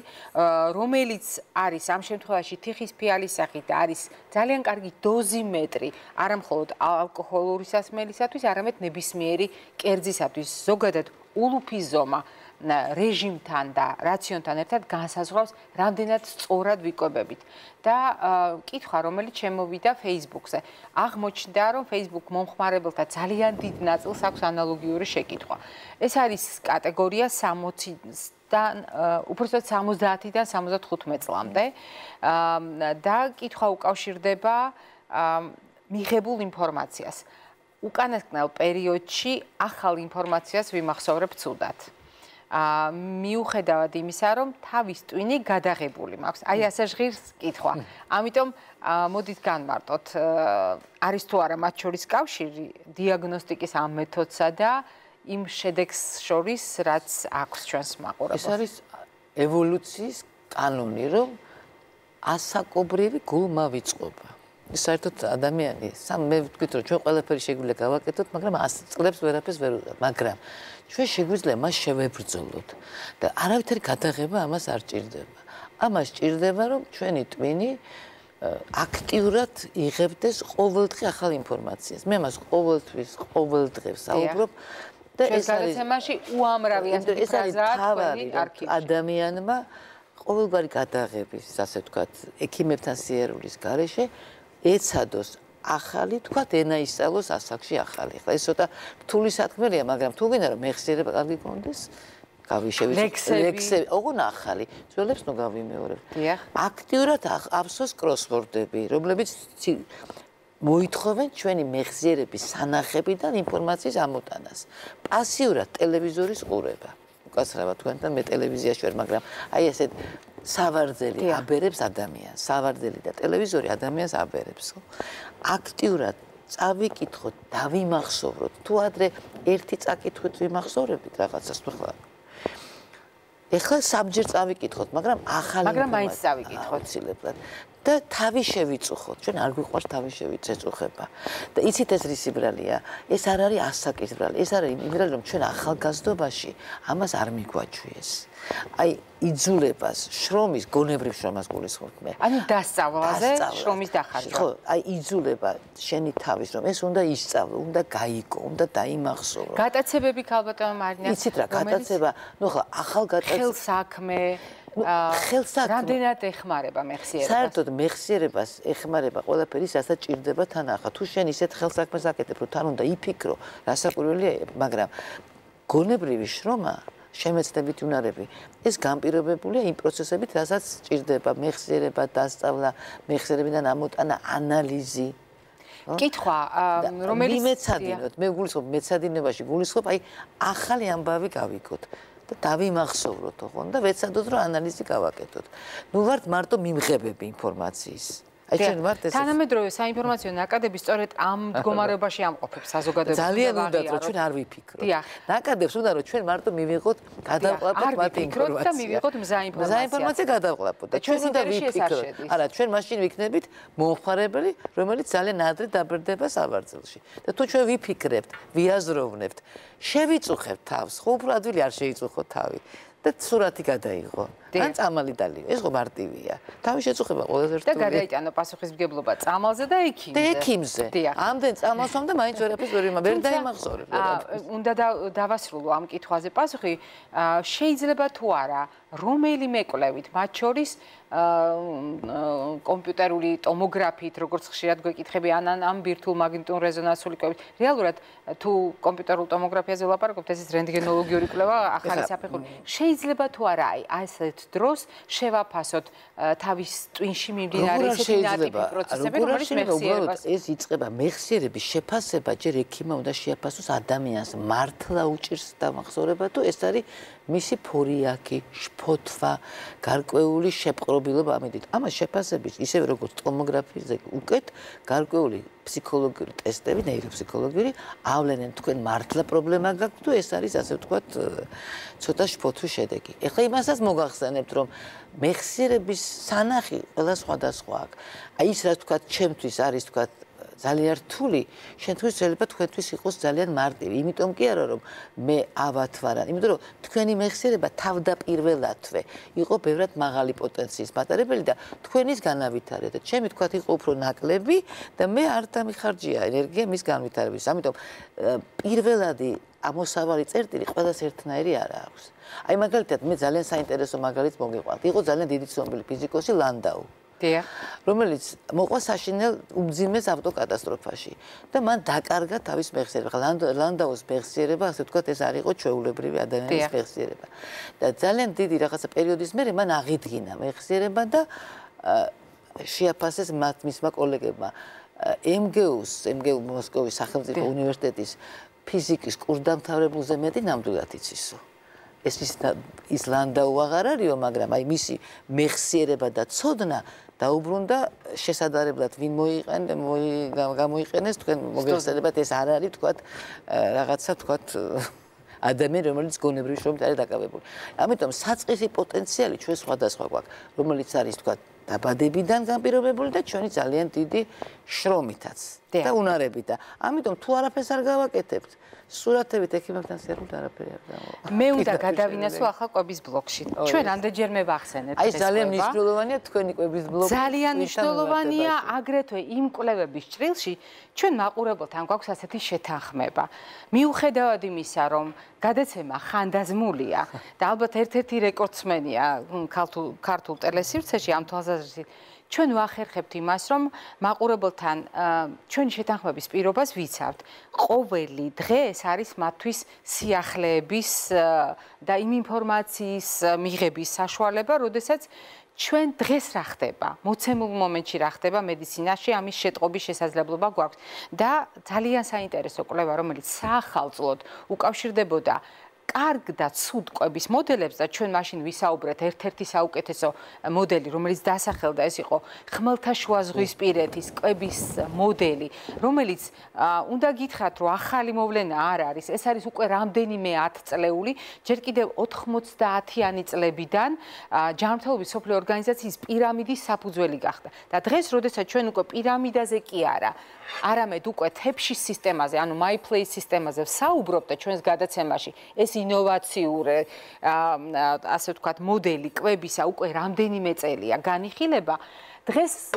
Speaker 1: რომელიც არის ამ შემთხვევაში თიხის ფიალის სახით და არის ძალიან კარგი დოზიმეტრი, არა მხოლოდ ალკოჰოლური სასმელისათვის, არამედ ნებისმიერი კერძისათვის. ზოგადად ულუფის ზომა რეჟიმთან და რაციონთან ერთად განსაზღვრავს, რამდენად სწორად ვიკვებებით. და კითხვა, რომელიც შემოვიდა Facebook-ზე, აღმოჩნდა, რომ Facebook მომხმარებელთა ძალიან დიდ ნაწილს აქვს ანალოგიური შეკითხვა. ეს არის კატეგორია 60-დან, უბრალოდ 70-დან 75 წლამდე. და კითხვა უკავშირდება მიღებულ ინფორმაციას. უკანასკნელ პერიოდში ახალ ინფორმაციას ვიმახსოვრებ ცუდად. მიუხედავად იმისა, რომ თავის ტვინი გადაღებული მაქვს. აი ასე ჟღირს კითხვა. ამიტომ მოდით განმარტოთ, არის თუ არა მათ შორის კავშირი დიაგნოსტიკის ამ მეთოდსა და იმ შედეგს შორის, რაც აქვს ჩვენს მაყურებელს.
Speaker 3: ეს არის ევოლუციის კანონი, რომ ასაკობრივი გულმა ვიწყობა. საერთოდ ადამიანი, სამ მე ვთქვით, რომ ჩვენ ყველაფერი შეგვიძლია გავაკეთოთ, მაგრამ 100 წლებს ვერაფერს ვერ მაგრამ ჩვენ შეგვიძლია მას შევებრძოლოთ და არავითარი გადაღება ამას არ ჭირდება. ამას ჭირდება, რომ ჩვენი ტვინი აქტიურად იღებდეს ყოველდღე ახალ ინფორმაციას. მე მას ყოველთვის ყოველდღე საუბრობ
Speaker 1: და ეს არის თემაში უამრავი
Speaker 3: ასეთი ადამიანმა ყოველგვარი გადაღების, ასე ვთქვათ, ექიმებთან სიერულის გარეშე ეცადოს ახალი, თქვათ, ენა ისწავლოს ასაკში ახალი. ხა ეს ცოტა რთული სათქმელია, მაგრამ თუ გინდა რომ მეხსიერება კარგი გქონდეს, გავიშევით ლექსები, ოღონ ახალი. ძველებს ნუ გავიმეორებ. დიახ. აქტიურად აფსოს კროსვორდები, რომლებიც მოითხოვენ ჩვენი მეხსიერების სანახებიდან ინფორმაციის ამოტანას. პასიურად ტელევიზორის ყურება. უკაცრავად თქვენთან მე ტელევიზიაში ვარ, მაგრამ აი ესეთ სავარძელი აბერებს ადამიანს, სავარძელი და ტელევიზორი ადამიანს აბერებს. აქტიურად წავიკითხოთ, დავიმახსოვროთ. თუ ადრე ერთი წაკითხვით ვიმახსოვრებით რაღაცას, თუ ხლა ეხლა საბჯერ წავიკითხოთ, მაგრამ ახალი
Speaker 1: მაგრამ მაინც წავიკითხოთ
Speaker 3: ცილებად. და თავი შევიწუხოთ. ჩვენ არ გვიყვარს თავი შევიწეწუხება. და იცით ეს რის იბრალია? ეს არ არის ასაკის ბრალი. ეს არის იმბრალი, რომ ჩვენ ახალგაზრდობაში ამას არ მიგვაჩვიეს. აი იძულებას, შრომის გონებრივ შრომას გულისხმობ მე.
Speaker 1: ანუ დასწავლაზე, შრომის დახარჯვა.
Speaker 3: ხო, აი იძულება შენი თავის რომ ეს უნდა ისწავლო, უნდა გაიგო, უნდა დაიმახსოვრო.
Speaker 1: გატაცებები ქალბატონო მარინა.
Speaker 3: იცით რა, გატაცება, ნუ ხო, ახალ გატაცება.
Speaker 1: ხელსაქმე ხელსაქმე. რამდენად ეხმარება მეხსიერებას?
Speaker 3: საერთოდ მეხსიერებას ეხმარება ყველაფერი, რასაც ჭირდება თან ახლა. თუ შენ ისეთ ხელსაქმეს აკეთებ, რომ თან უნდა იფიქრო, რასაკვირველია, მაგრამ გონებრივი შრომა შემეცდებით უნარები. ეს განპირობებულია იმ პროცესებით, რასაც ჭირდება მეხსიერება, დასწავლა, მეხსიერებიდან ამოტანა, ანალიზი.
Speaker 1: კითხვა, რომელიც
Speaker 3: მეცადინოთ, მე გულისხმობ მეცადინებაში, გულისხმობ აი ახალი ამბავი გავიგოთ და დავიმახსოვროთ ოღონდ და ვეცადოთ რომ ანალიზი გავაკეთოთ. ნუ ვართ მარტო მიმღებები ინფორმაციის. აი ჩვენ ვართ ეს
Speaker 1: თანამედროვე საინფორმაციო ნაკადები სწორედ ამ მდგომარეობაში ამყოფებს საზოგადოებას
Speaker 3: ძალიან უნდა რომ ჩვენ არ ვიფიქროთ. ნაკადებს უნდა რომ ჩვენ მარტო მივიღოთ გადავყლაპოთ მათ ინფორმაციას
Speaker 1: და მივიღოთ მზა ინფორმაცია
Speaker 3: მზა ინფორმაცია გადავყლაპოთ და ჩვენ უნდა ვიფიქროთ. არა ჩვენ მაშინ ვიქნებით მომხარებელი რომელიც ძალიან ადრე დაბრდება საბარძელში და თუ ჩვენ ვიფიქრებთ ვიაზროვნებთ შევიწუხებთ თავს ხო უფრო ადვილი არ შეიწუხოთ თავი და სურათი გადაიღო ან წამალი დალიო. ეს ხო მარტივია. თავი შეწუხება ყველაზე რთული.
Speaker 1: და გადაიტანო პასუხისმგებლობა წამალზე და ექიმზე.
Speaker 3: და ექიმზე. ამდენ წამალს ამ და მაინც ვერაფერს ვერ იმა, ვერ დაიმახსოვრებ.
Speaker 1: უნდა დავასრულო ამ კითხვაზე პასუხი. შეიძლება თუ არა რომელიმე კვლევით, მათ შორის კომპიუტერული ტომოგრაფიით, როგორც ხშირად გვეკითხები, ან ამ ბირთულ მაგნიტურ რეზონანსული კვლევით. რეალურად თუ კომპიუტერულ ტომოგრაფიაზე ვლაპარაკობთ, ეს ის რენტგენოლოგიური კვლევა, ახალი საფეხური. შეიძლება თუ არა, აი, ასეთ დროს შევაფასოთ თავის ტვინში მიმდინარე ესეთი ნატიფი პროცესები,
Speaker 3: რომელიც მეხსიერებას ეს იწება მეხსიერების შეფასება, ჯერ ექიმა უნდა შეაფასოს ადამიანს მართლა უჭირს დამახსოვრება თუ ეს არის მისი ფორიაკი, შფოთვა, გარკვეული შეპყრობილობა ამით. ამას შეფასების ისევე როგორც ტომოგრაფიაზე უკეთ გარკვეული ფსიქოლოგიური ტესტები, ნეიროფსიქოლოგიური ავლენენ თქვენ მართლა პრობლემა გაქვთ თუ ეს არის ასე ვთქვათ ცოტა შფოთვის შედეგი. ეხლა იმასაც მოგახსენებთ რომ მეხსიერების სანახი ყველა სხვადასხვა აქვს. აი ის რაც ვთქვათ ჩემთვის არის ვთქვათ ძალიან რთული, შენთვის შეიძლება თქვენთვის იყოს ძალიან მარტივი, იმიტომ კი არა რომ მე ავათვარან, იმიტომ რომ თქვენი მეხსიერება თავდაპირველადვე იყო ბევრად მაღალი პოტენციის მატარებელი და თქვენის განავითარეთ ჩემი თქვა იყო უფრო ნაკლები და მე არ დამიხარჯია ენერგია მის განვითარებას. ამიტომ პირველადი ამოსავალი წერტილი ყველას ერთნაირი არ აქვს. აი მაგალითად მე ძალიან საინტერესო მაგალითს მოგიყვანთ. იყო ძალიან დიდი ცნობილი ფიზიკოსი ლანდაუ.
Speaker 1: დიახ.
Speaker 3: რომელიც მოყვა საშინელ უმძიმეს ავტოკატასტროფაში და მან დაკარგა თავის მეხსიერება. ლანდაუს მეხსიერება, ასე ვთქვათ, ეს არ იყო ჩვეულებრივი ადამიანის მეხსიერება. და ძალიან დიდი რაღაცა პერიოდის მერე მან აღიდგინა მეხსიერება და შეაფასეს მათ მისმა კოლეგებმა. MGU-ს, MGU მოსკოვის სახელმწიფო უნივერსიტეტის ფიზიკის კურსდამთავრებულზე მეტი ნამდვილად იცისო. ეს ის ისლანდაუ აღარ არისო, მაგრამ აი მისი მეხსიერება და ცოდნა დაუბრუნდა შესაძლებლად ვინ მოიყენ გამოიყენეს თქვენ მოგეხსენებათ ეს არ არის თქვათ რაღაცა თქვათ <laughs> ადამიანი რომელიც გონებრივი შრომით არის დაკავებული. ამიტომ საწყისი პოტენციალი ჩვენ სხვადასხვა გვაქვს, რომელიც არის თქვათ დაბადებიდან განპირობებული და ჩვენი ძალიან დიდი შრომითაც და უნარებით და ამიტომ თუ არაფერს არ გავაკეთებთ სურათებით ექიმებთან სერულ არაფერი არ
Speaker 1: გამოვა. მე უნდა გადავინასო ახლა კვების ბლოკში. ჩვენ ამდენჯერმე ვახსენეთ
Speaker 3: ეს. აი ძალიან მნიშვნელოვანია თქვენი კვების ბლოკი.
Speaker 1: ძალიან მნიშვნელოვანია აგრეთვე იმ კვლევების ჭრილში ჩვენ მაყურებელთან გვაქვს ასეთი შეთანხმება. მიუხედავად იმისა, რომ გადაცემა ხანდაზმულია <laughs> და ალბათ ერთ-ერთი რეკორდსმენია ქართულ ქართულ ტელესივრცეში ამ თვალსაზრისით ჩვენ ვახერხებთ იმას, რომ მაყურებელთან ჩვენი შეთანხმების პირობას ვიცავთ. ყოველი დღე ეს არის მათთვის სიახლეების და იმ ინფორმაციის მიღების საშუალება, როდესაც ჩვენ დღეს რა ხდება? მოცემულ მომენტში რა ხდება მედიცინაში? ამის შეტყობის შესაძლებლობა გვაქვს და ძალიან საინტერესო კვლევა, რომელიც საახალწლოდ უკავშირდებოდა კარგ და ცუდ კვების მოდელებს და ჩვენ მაშინ ვისაუბრეთ ერთ-ერთი საუკეთესო მოდელი, რომელიც დასახელდა ეს იყო ხმელთაშუა ზღვისპირეთის კვების მოდელი, რომელიც უნდა გითხრათ, რომ ახალი მოვლენა არ არის, ეს არის უკვე რამდენიმე 10 წლეული, ჯერ კიდევ 90-იანი წლებიდან ჯანმრთელობის სოფლიო ორგანიზაციის პირამიდის საფუძველი გახდა. და დღეს, როდესაც ჩვენ უკვე პირამიდაზე კი არა, არამედ უკვე თეფშის სისტემაზე, ანუ MyPlace სისტემაზე ვსაუბრობ და ჩვენს გადაცემაში ეს ინოვაციური ასე ვთქვათ მოდელი კვებისა უკვე რამდენიმე წელია განიხილება დღეს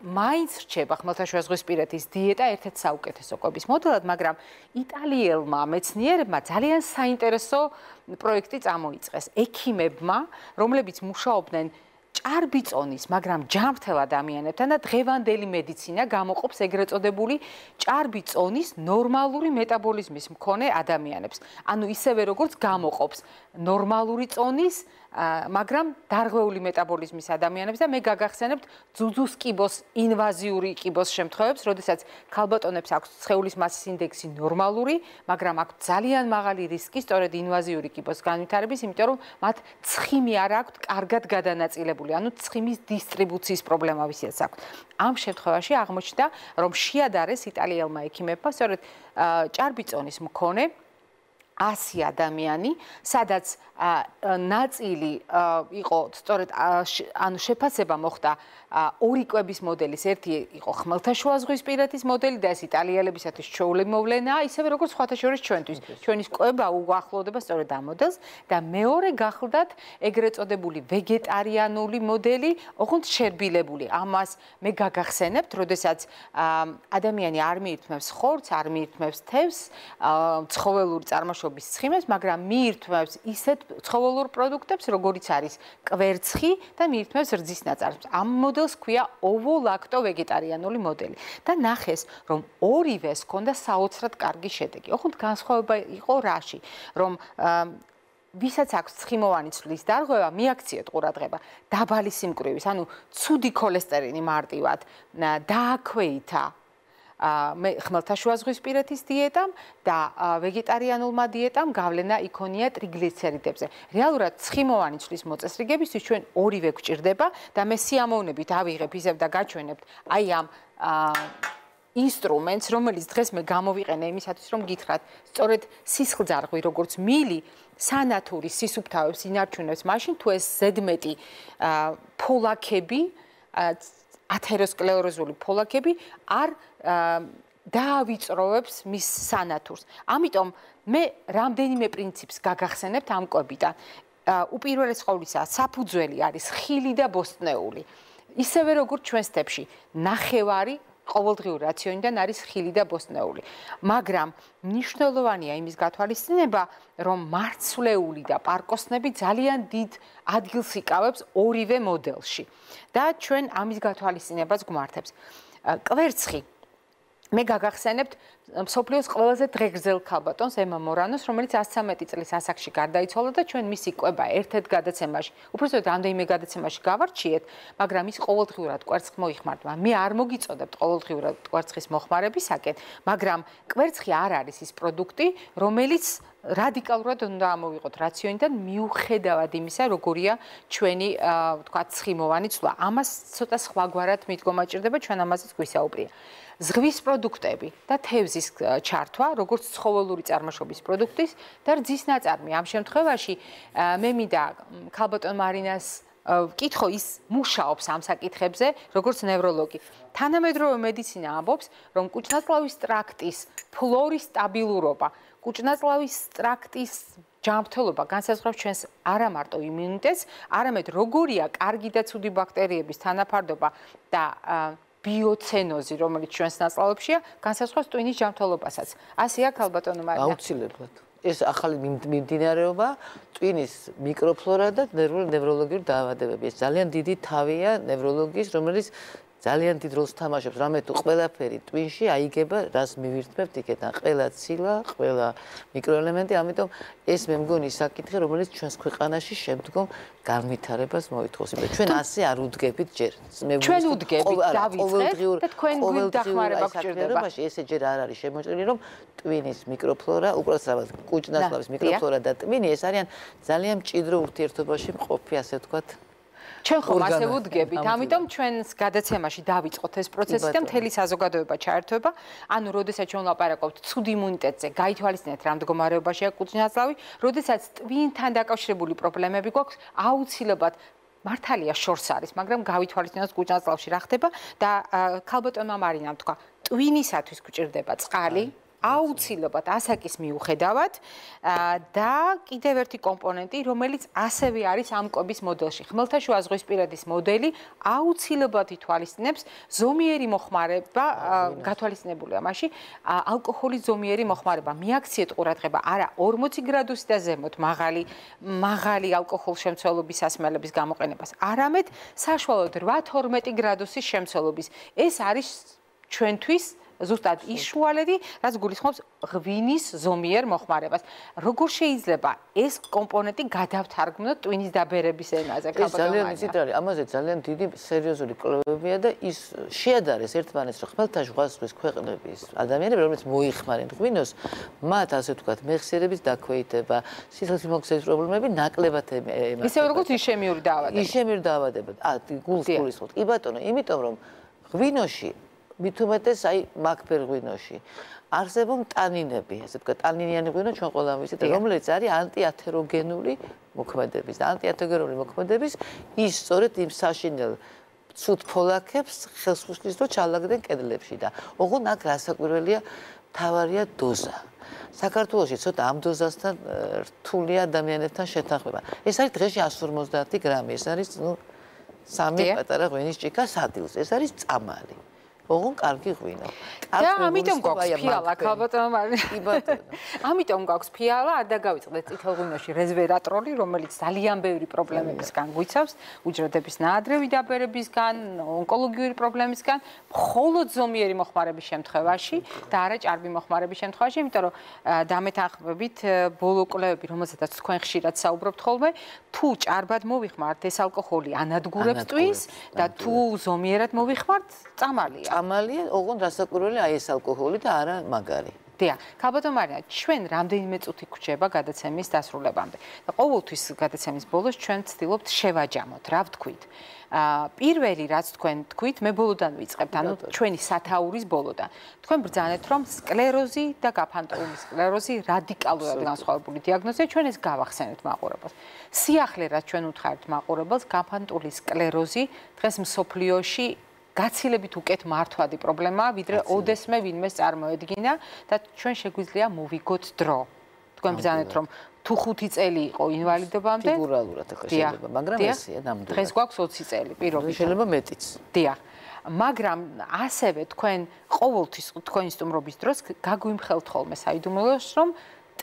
Speaker 1: მაინც რჩება ხმელთაშუა ზღვისპირეთის დიეტა ერთ-ერთ საუკეთესო კვების მოდელად, მაგრამ იტალიელმა მეცნიერებმა ძალიან საინტერესო პროექტი წამოიწყეს. ექიმებმა, რომლებიც მუშაობდნენ ჭარბიწონის, მაგრამ ჯანმრთელ ადამიანებთან და დღევანდელი მედიცინა გამოყოფს ეგრეთ წოდებული ჭარბიწონის ნორმალური მეტაბოლიზმის მქონე ადამიანებს. ანუ ისევე როგორც გამოყოფს ნორმალური წონის მაგრამ დარღვეული მეტაბოლიზმის ადამიანებს და მე გაგახსენებთ ძუძუს კიბოს ინვაზიური კიბოს შემთხვევებს, როდესაც ქალბატონებს აქვს სხეულის მასის ინდექსი ნორმალური, მაგრამ აქვს ძალიან მაღალი რისკი სწორედ ინვაზიური კიბოს განვითარების, იმიტომ რომ მათ ცხიმი არ აქვს კარგად გადანაწილებული, ანუ ცხიმის დისტრიბუციის პრობლემა ვისაც აქვს. ამ შემთხვევაში აღმოჩნდა, რომ შეადარეს იტალიელმა ექიმებმა სწორედ ჭარბიწონის მქონე 100 ადამიანი, სადაც ნაწილი იყო სწორედ ანუ შეფასება მოხდა ორი კვების მოდელის, ერთი იყო ხმელთაშუა ზღვისპირეთის მოდელი და ეს იტალიელებისათვის ჩვეული მოვლენაა, ისევე როგორც სხვათა შორის ჩვენთვის. ჩვენის კვება უახლოვდება სწორედ ამ მოდელს და მეორე გახლდათ ეგრეთ წოდებული ვეგეტარიანული მოდელი, ოღონდ შერბილებული. ამას მე გაგახსენებთ, როდესაც ადამიანი არ მიირთმევს ხორცს, არ მიირთმევს თევზს, ცხოველური წარმოშობის ცხიმებს, მაგრამ მიირთმევს ისეთ ცხოველურ პროდუქტებს, როგორიც არის კვერცხი და მიირთმევს რძის ნაწარმს. ამ მოდელს ქვია ოვო-ლაქტო ვეგეტარიანული მოდელი და ნახეს, რომ ორივეს ჰქონდა საოცრად კარგი შედეგი. ოღონდ განსხვავება იყო რაში, რომ ვისაც აქვს ცხიმოვანი ცვლის დარღვევა, მიაქციეთ ყურადღება, დაბალი სიმკვრივის, ანუ ცუდი ქოლესტერინი მარტივად დააქვეითა მე ხმელთაშუა ზღვისპირეთის დიეტამ და ვეგეტარიანულმა დიეტამ გავლენა იქონია ტრიგლიცერიდებზე. რეალურად ცხიმოვანი ცვლის მოწესრიგებისთვის ჩვენ ორივე გვჭირდება და მე სიამოვნებით ავიღებ ისევ და გაჩვენებთ აი ამ ინსტრუმენტს, რომელიც დღეს მე გამოვიყენე იმისათვის, რომ გითხრათ, სწორედ სისხლძარღვი, როგორც მილი, სანათური სისუფთავებს ინარჩუნებს, მაშინ თუ ეს ზედმეტი ფოლაკები ათეროსკლეროზული ფოლაკები არ დაავიწროვებს მის სანათურს. ამიტომ მე რამდენიმე პრინციპს გაგახსენებთ ამ კვებიდან. უპირველეს ყოვლისა, საფუძველი არის ხილი და ბოსტნეული. ისევე როგორც ჩვენ სტეპში, ნახევარი ყოველდღიურ რაციონიდან არის ხილი და ბოსტნეული. მაგრამ მნიშვნელოვანია იმის გათვალისწინება, რომ მარცვლეული და პარკოსნები ძალიან დიდ ადგილს იკავებს ორივე მოდელში. და ჩვენ ამის გათვალისწინებას გვმართებს. კვერცხი მე გაგახსენებთ სოფლიოს ყველაზე დღეგრძელ ქალბატონს ემა მორანოს, რომელიც 113 წლის ასაკში გარდაიცვალა და ჩვენ მისი კვება ერთ-ერთ გადაცემაში, უბრალოდ რამდენიმე გადაცემაში გავარჩიეთ, მაგრამ ის ყოველდღიურად კვერცხს მოიხმარდა. მე არ მოგიწოდებთ ყოველდღიურად კვერცხის მოხმარებისაკენ, მაგრამ კვერცხი არ არის ის პროდუქტი, რომელიც რადიკალურად უნდა ამოვიღოთ რაციონიდან მიუხედავად იმისა, როგორია ჩვენი, ვთქვათ, ცხიმოვანი ცვლა. ამას ცოტა სხვაგვარად მიდგომა ჭირდება, ჩვენ ამაზეც გვისაუბრია. ზღვის პროდუქტები და თევზის ჩართვა, როგორც ცხოველური წარმოშობის პროდუქტის და რძის ნაწარმი. ამ შემთხვევაში მე მინდა ქალბატონ მარინას ვკითხო ის მუშაობს ამ საკითხებზე, როგორც ნევროლოგი. თანამედროვე მედიცინა ამბობს, რომ კუჭნაწლავის ტრაქტის ფლორის სტაბილურობა, კუჭნაწლავის ტრაქტის ჯანმრთელობა განსაზღვრავს ჩვენს არა მარტო იმუნიტეტს, არამედ როგორია კარგი და ცუდი ბაქტერიების თანაფარდობა და ბიოცენოზი, რომელიც ჩვენს ნაწლავებშია, განსაზღვრავს ტვინის ჯანმრთელობასაც. ასეა ქალბატონო მარია.
Speaker 3: აუცილებლად. ეს ახალი მიმდინარეობა ტვინის მიკროფლორა და ნევროლოგიური დაავადებები. ეს ძალიან დიდი თავია ნევროლოგიის, რომელიც ძალიან დიდ როლს თამაშობს. რამე თუ ყველაფერი ტვინში აიგება რას მივირთმევთ იქეთან ყველა ცილა ყველა მიკროელემენტი ამიტომ ეს მე მგონი საკითხი რომელიც ჩვენს ქვეყანაში შემდგომ განვითარებას მოითხოვს. იმიტომ ჩვენ ასე არ უდგებით ჯერ.
Speaker 1: მე ჩვენ უდგებით დავიწყეთ და თქვენ გვიდახმარება გჭირდება
Speaker 3: ესე ჯერ არ არის შემოჭრილი რომ ტვინის მიკროფლორა უბრალოდ კუჭნასლავის მიკროფლორა და ტვინი ეს არიან ძალიან მჭიდრო ურთიერთობაში მყოფი ასე ვთქვათ
Speaker 1: ჩვენ ხომ ასე ვუდგებით, ამიტომ ჩვენს გადაცემაში დავიწყოთ ეს პროცესი და მთელი საზოგადოება ჩაერთვება. ანუ, როდესაც ჩვენ ვლაპარაკობთ ცუდ იმუნიტეტზე, გაითვალისწინეთ რა მდგომარეობაშია კუჭნაწლავი, როდესაც ტვინთან დაკავშირებული პრობლემები გვაქვს, აუცილებლად მართალია შორს არის, მაგრამ გავითვალისწინოთ კუჭნაწლავში რა ხდება და ქალბატონმა მარინამ თქვა, ტვინისათვის გვჭირდება წყალი. აუცილებლად ასაკის მიუხედავად და კიდევ ერთი კომპონენტი, რომელიც ასევე არის ამ კვების მოდელში. ხმელთაშუა ზღვისპირეთის მოდელი აუცილებლად ითვალისწინებს ზომიერი მოხმარება, გათვალისწინებულია მასში, ალკოჰოლის ზომიერი მოხმარება. მიაქციეთ ყურადღება, არა 40 გრადუსი და ზემოთ მაღალი მაღალი ალკოჰოლშემცველობის სასმელების გამოყენებას, არამედ საშუალოდ 8-12 გრადუსის შემცველობის. ეს არის ჩვენთვის ზუსტად ის შუალედი, რაც გულისხმობს ღვინის ზომიერ მოხმარებას. როგორ შეიძლება ეს კომპონენტი გადავთარგმნოთ ტვინის დაბერების ენაზე?
Speaker 3: ეს ძალიან არის, ამაზე ძალიან დიდი სერიოზული კვლევებია და ის შეადარეს ერთმანეთს, რომ ხმელთაშუაზღვის ქვეყნების ადამიანები, რომლებიც მოიხმარენ ღვინოს, მათ ასე ვთქვათ, მეხსიერების დაქვეითება, სიცოცხლის პრობლემები ნაკლებად ემართება.
Speaker 1: ისე როგორც ისემიური დაავადება.
Speaker 3: ისემიური დაავადება. ა გულს გულისხმობთ. კი ბატონო, იმიტომ რომ ღვინოში მით უმეტეს აი მაგფერ ღვინოში არსებობ ტანინები, ასე ვთქვათ, ტანინიანი ღვინო ჩვენ ყველამ ვიცით, რომელიც არის ანტიათეროგენული მოქმედების და ანტიათეროგენული მოქმედების ის სწორედ იმ საშინელ ცუდ ფოლაკებს ხელს უსვლის რომ ჩალაგდნენ კედლებში და ოღონ აქ რასაკვირველია თავარია დოზა. საქართველოში ცოტა ამ დოზასთან რთული ადამიანებთან შეთანხმება. ეს არის დღეში 150 გრამი, ეს არის ნუ სამი პატარა ღვინის ჭიქა სადილს. ეს არის წამალი. ოღონ კარგი ღვინო.
Speaker 1: და ამიტომ გვაქვს ფიალა, ქალბატონო მარი. კი ბატონო. <laughs> ამიტომ გვაქვს ფიალა, არ დაგავიწყდეთ წითელ ღვინოში რეზვერატროლი, რომელიც ძალიან ბევრი პრობლემებისგან გვიცავს, უჯრედების ნაადრევი დაბერებისგან, ონკოლოგიური პრობლემისგან, მხოლოდ ზომიერი მოხმარების შემთხვევაში და არა ჭარბი მოხმარების შემთხვევაში, იმიტომ რომ დამეთანხმებით ბოლო კვლევები, რომელზედაც თქვენ ხშირად საუბრობთ ხოლმე, თუ ჭარბად მოვიხმართ ეს ალკოჰოლი ანადგურებს ტვინს და თუ ზომიერად მოვიხმართ, წამალია.
Speaker 3: ამალია, ოღონდ რასაკვირველია აი ეს ალკოჰოლი და არა მაგარი.
Speaker 1: დია, ქალბატონ მარია, ჩვენ რამდენიმე წუთი გვჭება გადაცემის დასრულებამდე. და ყოველთვის გადაცემის ბოლოს ჩვენ ვცდილობთ შევაჯამოთ, რა ვთქვით. აა პირველი რაც თქვენ თქვით, მე ბოლოდან ვიწყებთ, ანუ ჩვენი სათაურის ბოლოდან. თქვენ ბრძანეთ, რომ სკლეროზი და გაფანტული სკლეროზი რადიკალურად განსხვავებული დიაგნოზია, ჩვენ ეს გავახსენეთ მაყურებელს. სიახლე რაც ჩვენ უთხართ მაყურებელს, გაფანტული სკლეროზი დღეს მსოფლიოში გაცილებით უკეთ მართვადი პრობლემაა, ვიდრე ოდესმე ვინმეს წარმოედგინა და ჩვენ შეგვიძლია მოვიგოთ დრო. თქვენ ბრძანეთ რომ თუ 5 წელი იყო ინვალიდობამდე
Speaker 3: ფიგურალურად ახლა შეიძლება, მაგრამ ესეა ნამდვილად.
Speaker 1: დღეს გვაქვს 20 წელი პირობით.
Speaker 3: შეიძლება მეტიც.
Speaker 1: დიახ. მაგრამ ასევე თქვენ ყოველთვის თქვენი სტუმრობის დროს გაგვიმხელთ ხოლმე საიდუმლოს რომ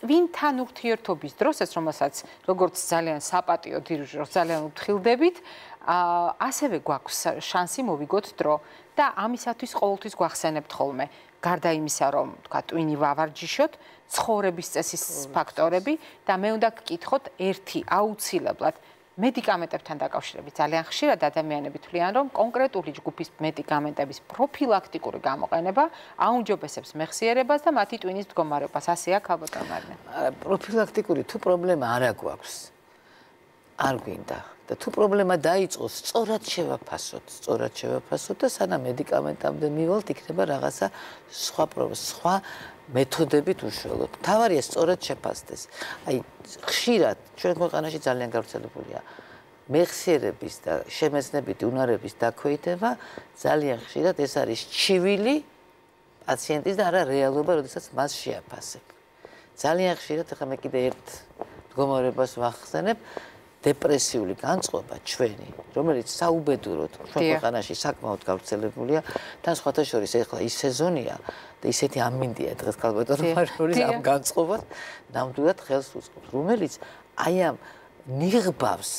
Speaker 1: ტვინთან ურთიერთობის დროს ეს რომელსაც როგორც ძალიან საპატიო დირიჟორს ძალიან უთხრილდებით ასევე გვაქვს შანსი მოვიგოთ დრო და ამისათვის ყოველთვის გვახსენებთ ხოლმე. გარდა იმისა რომ თქვა ტვინი ვავარჯიშოთ ცხოვრების წესის ფაქტორები და მე უნდა გკითხოთ ერთი აუცილებლად მედიკამენტებთან დაკავშირებით. ძალიან ხშირად ადამიანები თვლიან რომ კონკრეტული ჯგუფის მედიკამენტების პროფილაქტიკური გამოყენება აუნჯობესებს მეხსიერებას და მათი ტვინის მდგომარეობას. ასეა ქალბატონარნე
Speaker 3: პროფილაქტიკური თუ პრობლემა არ აქვს არ გვინდა და თუ პრობლემა დაიწყოს, სწორად შევაფასოთ, სწორად შევაფასოთ და სანამ მედიკამენტამდე მივალთ, იქნება რაღაცა სხვა სხვა მეთოდებით უშუალოდ. თავარია სწორად შეფასდეს. აი, ხშირად ჩვენ ქვეყანაში ძალიან გავრცელებულია მეხსიერების და შემეცნებითი უნარების დაქვეითება, ძალიან ხშირად ეს არის ჩივილი პაციენტის და არა რეალობა, როდესაც მას შეაფასებ. ძალიან ხშირად ახლა მე კიდე ერთ მდგომარეობას ვახსენებ, დეპრესიული განწყობა ჩვენი, რომელიც საუბედუროდ ჩვენ ქვეყანაში საკმაოდ გავრცელებულია, თან სხვათა შორის ეხლა ის სეზონია და ისეთი ამინდია დღეს კალბატონო მარშურის ამ განწყობას ნამდვილად ხელს უწყობს, რომელიც აი ამ ნიღბავს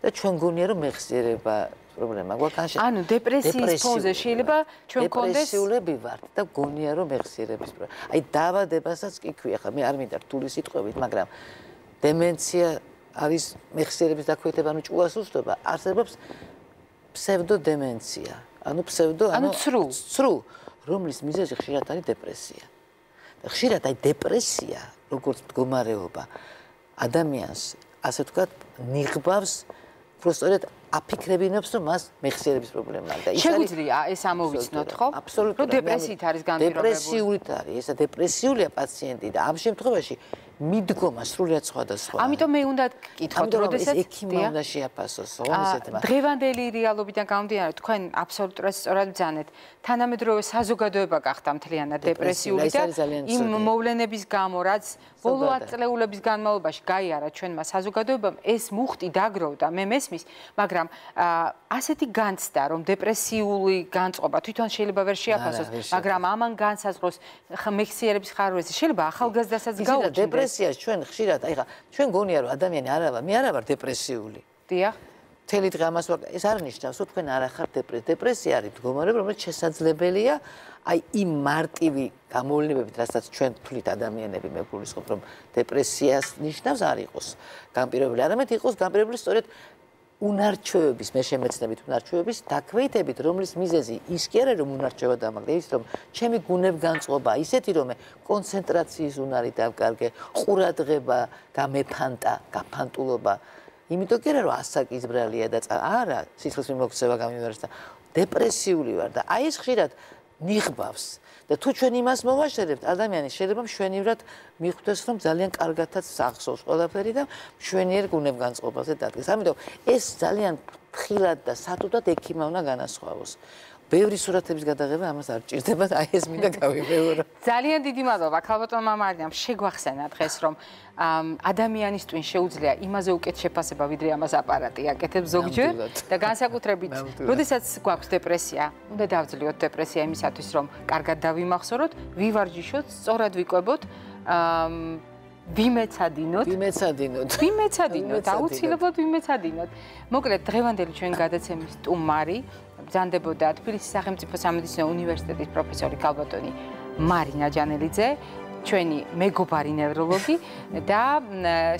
Speaker 3: და ჩვენ გონია რომ მეხსიერება პრობლემა გვაქვს
Speaker 1: ანუ დეპრესიის ფონზე შეიძლება ჩვენ კონდეს
Speaker 3: დეპრესიულები ვართ და გონია რომ მეხსიერების პრობლემა აი დაავადებასაც კი ქვია ხა მე არ მინდა რთული სიტყვებით მაგრამ დემენცია არის მეხსიერების დაქვეითება, ანუ ჭუას უსწრება, არსებობს ფსევდოდემენცია, ანუ ფსევდო,
Speaker 1: ანუ ცრუ,
Speaker 3: ცრუ, რომლის მიზეზი ხშირად არის დეპრესია. და ხშირად აი დეპრესია, როგორც მდგომარეობა, ადამიანს, ასე ვთქვათ, ნიღბავს პროსტორეთ აფიქრებინებს რომ მას მეხსიერების პრობლემა აქვს და
Speaker 1: ის არის შეგვიძლია ეს ამოვიცნოთ ხო?
Speaker 3: აბსოლუტურად.
Speaker 1: დეპრესიით არის განპირობებული.
Speaker 3: დეპრესიული არის, ესა დეპრესიულია პაციენტი და ამ შემთხვევაში მიდგომა სრულიად სხვადასხვა.
Speaker 1: ამიტომ მე უნდა გკითხოთ, როდესაც
Speaker 3: ექიმი უნდა შეაფასოს, ისეთმა.
Speaker 1: დღევანდელი რეალობიდან გამომდინარე, თქვენ აბსოლუტურად სწორად ბძანეთ. თანამედროვე საზოგადოება გახდა მთლიანად დეპრესიული და იმ მოვლენების გამო, რაც ბოლო ათწლეულების განმავლობაში გაიარა ჩვენმა საზოგადოებამ, ეს მუხტი დაგროვდა, მე მესმის, მაგრამ ასეთი განცდა, რომ დეპრესიული განწყობა თვითონ შეიძლება ვერ შეაფასოს, მაგრამ ამან განსაზღვროს მეხსიერების ხარვეზე, შეიძლება ახალგაზრდასაც გაუჩნდეს.
Speaker 3: დეპრესიას ჩვენ ხშირად, აი ხა, ჩვენ გონია რომ ადამიანი არ არის, მე არ ვარ დეპრესიული.
Speaker 1: დიახ.
Speaker 3: თელი დღე ამას ვაკ, ეს არ ნიშნავს, რომ თქვენ არ ახართ დეპრესია. დეპრესია არის მდგომარეობა, რომელიც შესაძლებელია აი იმ მარტივი გამოვლენებით, რასაც ჩვენ თვლით ადამიანები მე გულისხმობ, რომ დეპრესიას ნიშნავს არ იყოს. განპირობებული, არამედ იყოს განპირობებული სწორედ უნარჩვევების, მე შემეცნებით უნარჩვევების დაქვეითებით, რომლის მიზეზი ის კი არა რომ უნარჩვება დამაგრე, ის რომ ჩემი გუნებ განწყობა, ისეთი რომ კონცენტრაციის უნარი დავკარგე, ყურადღება გამეფანტა, გაფანტულობა. იმიტომ კი არა რომ ასაკის ბრალია და არა, სიცოცხლის მიმოქცევა გამიმართა, დეპრესიული ვარ და აი ეს ხშირად ნიღბავს და თუ ჩვენ იმას მოვაშერებთ ადამიანი შეიძლება მშვენივრად მიხვდეს რომ ძალიან კარგადაც სახსოვს ყველაფერი და მშვენიერ გუნებგანწყობაზე დადგეს. ამიტომ ეს ძალიან ფრთხილად და სათუდად ექიმა უნდა განასხვავოს ბევრი სურათების გადაღება ამას არ ჭირდება და აი ეს მინდა გავიბეურო. <laughs>
Speaker 1: ძალიან დიდი მადლობა. ქალბატონ მამარიამ შეგვახსენა დღეს რომ ადამიანის twin შეუძლია იმაზე უკეთ შეფასება ვიდრე ამას აპარატი აკეთებს ზოგჯერ და განსაკუთრებით როდესაც გვაქვს დეპრესია უნდა დავძლიოთ დეპრესია იმისათვის რომ კარგად დავიმახსოვროთ ვივარჯიშოთ სწორად ვიკვებოთ ვიმეცადინოთ.
Speaker 3: ვიმეცადინოთ
Speaker 1: ვიმეცადინოთ. აუცილებლად ვიმეცადინოთ. მოკლედ დღევანდელი ჩვენ გადაცემის სტუმარი ბრძანდებოდა თბილისის სახელმწიფო სამედიცინო უნივერსიტეტის პროფესორი კალბატონი მარინა ჯანელიძე ჩვენი მეგობარი ნევროლოგი და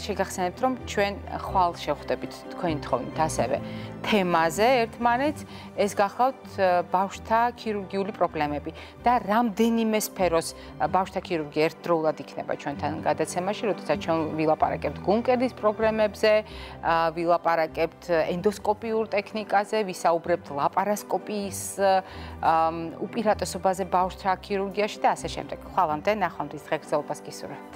Speaker 1: შეგახსენებთ რომ ჩვენ ხვალ შევხვდებით თქვენი თხოვნით ასევე თემაზე ერთმანეთს ეს გახავთ ბავშთა ქირურგიული პრობლემები და რამდენიმე სფეროს ბავშთა ქირურგი ერთდროულად იქნება ჩვენთან გადაცემაში, როდესაც ჩვენ ვილაპარაკებთ გუნკედის პრობლემებზე, ვილაპარაკებთ ენდოსკოპიურ ტექნიკაზე, ვისაუბრებთ ლაპარასკოპიის უპირატესობაზე ბავშთა ქირურგიაში და ასე შემდეგ. ხვალამდე ნახვამდის დღეგრძელობას გისურვებთ.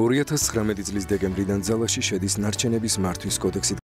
Speaker 8: ორი 2019 წლის დეკემბრიდან ძალაში შედის ნარჩენების მართვის კოდექსით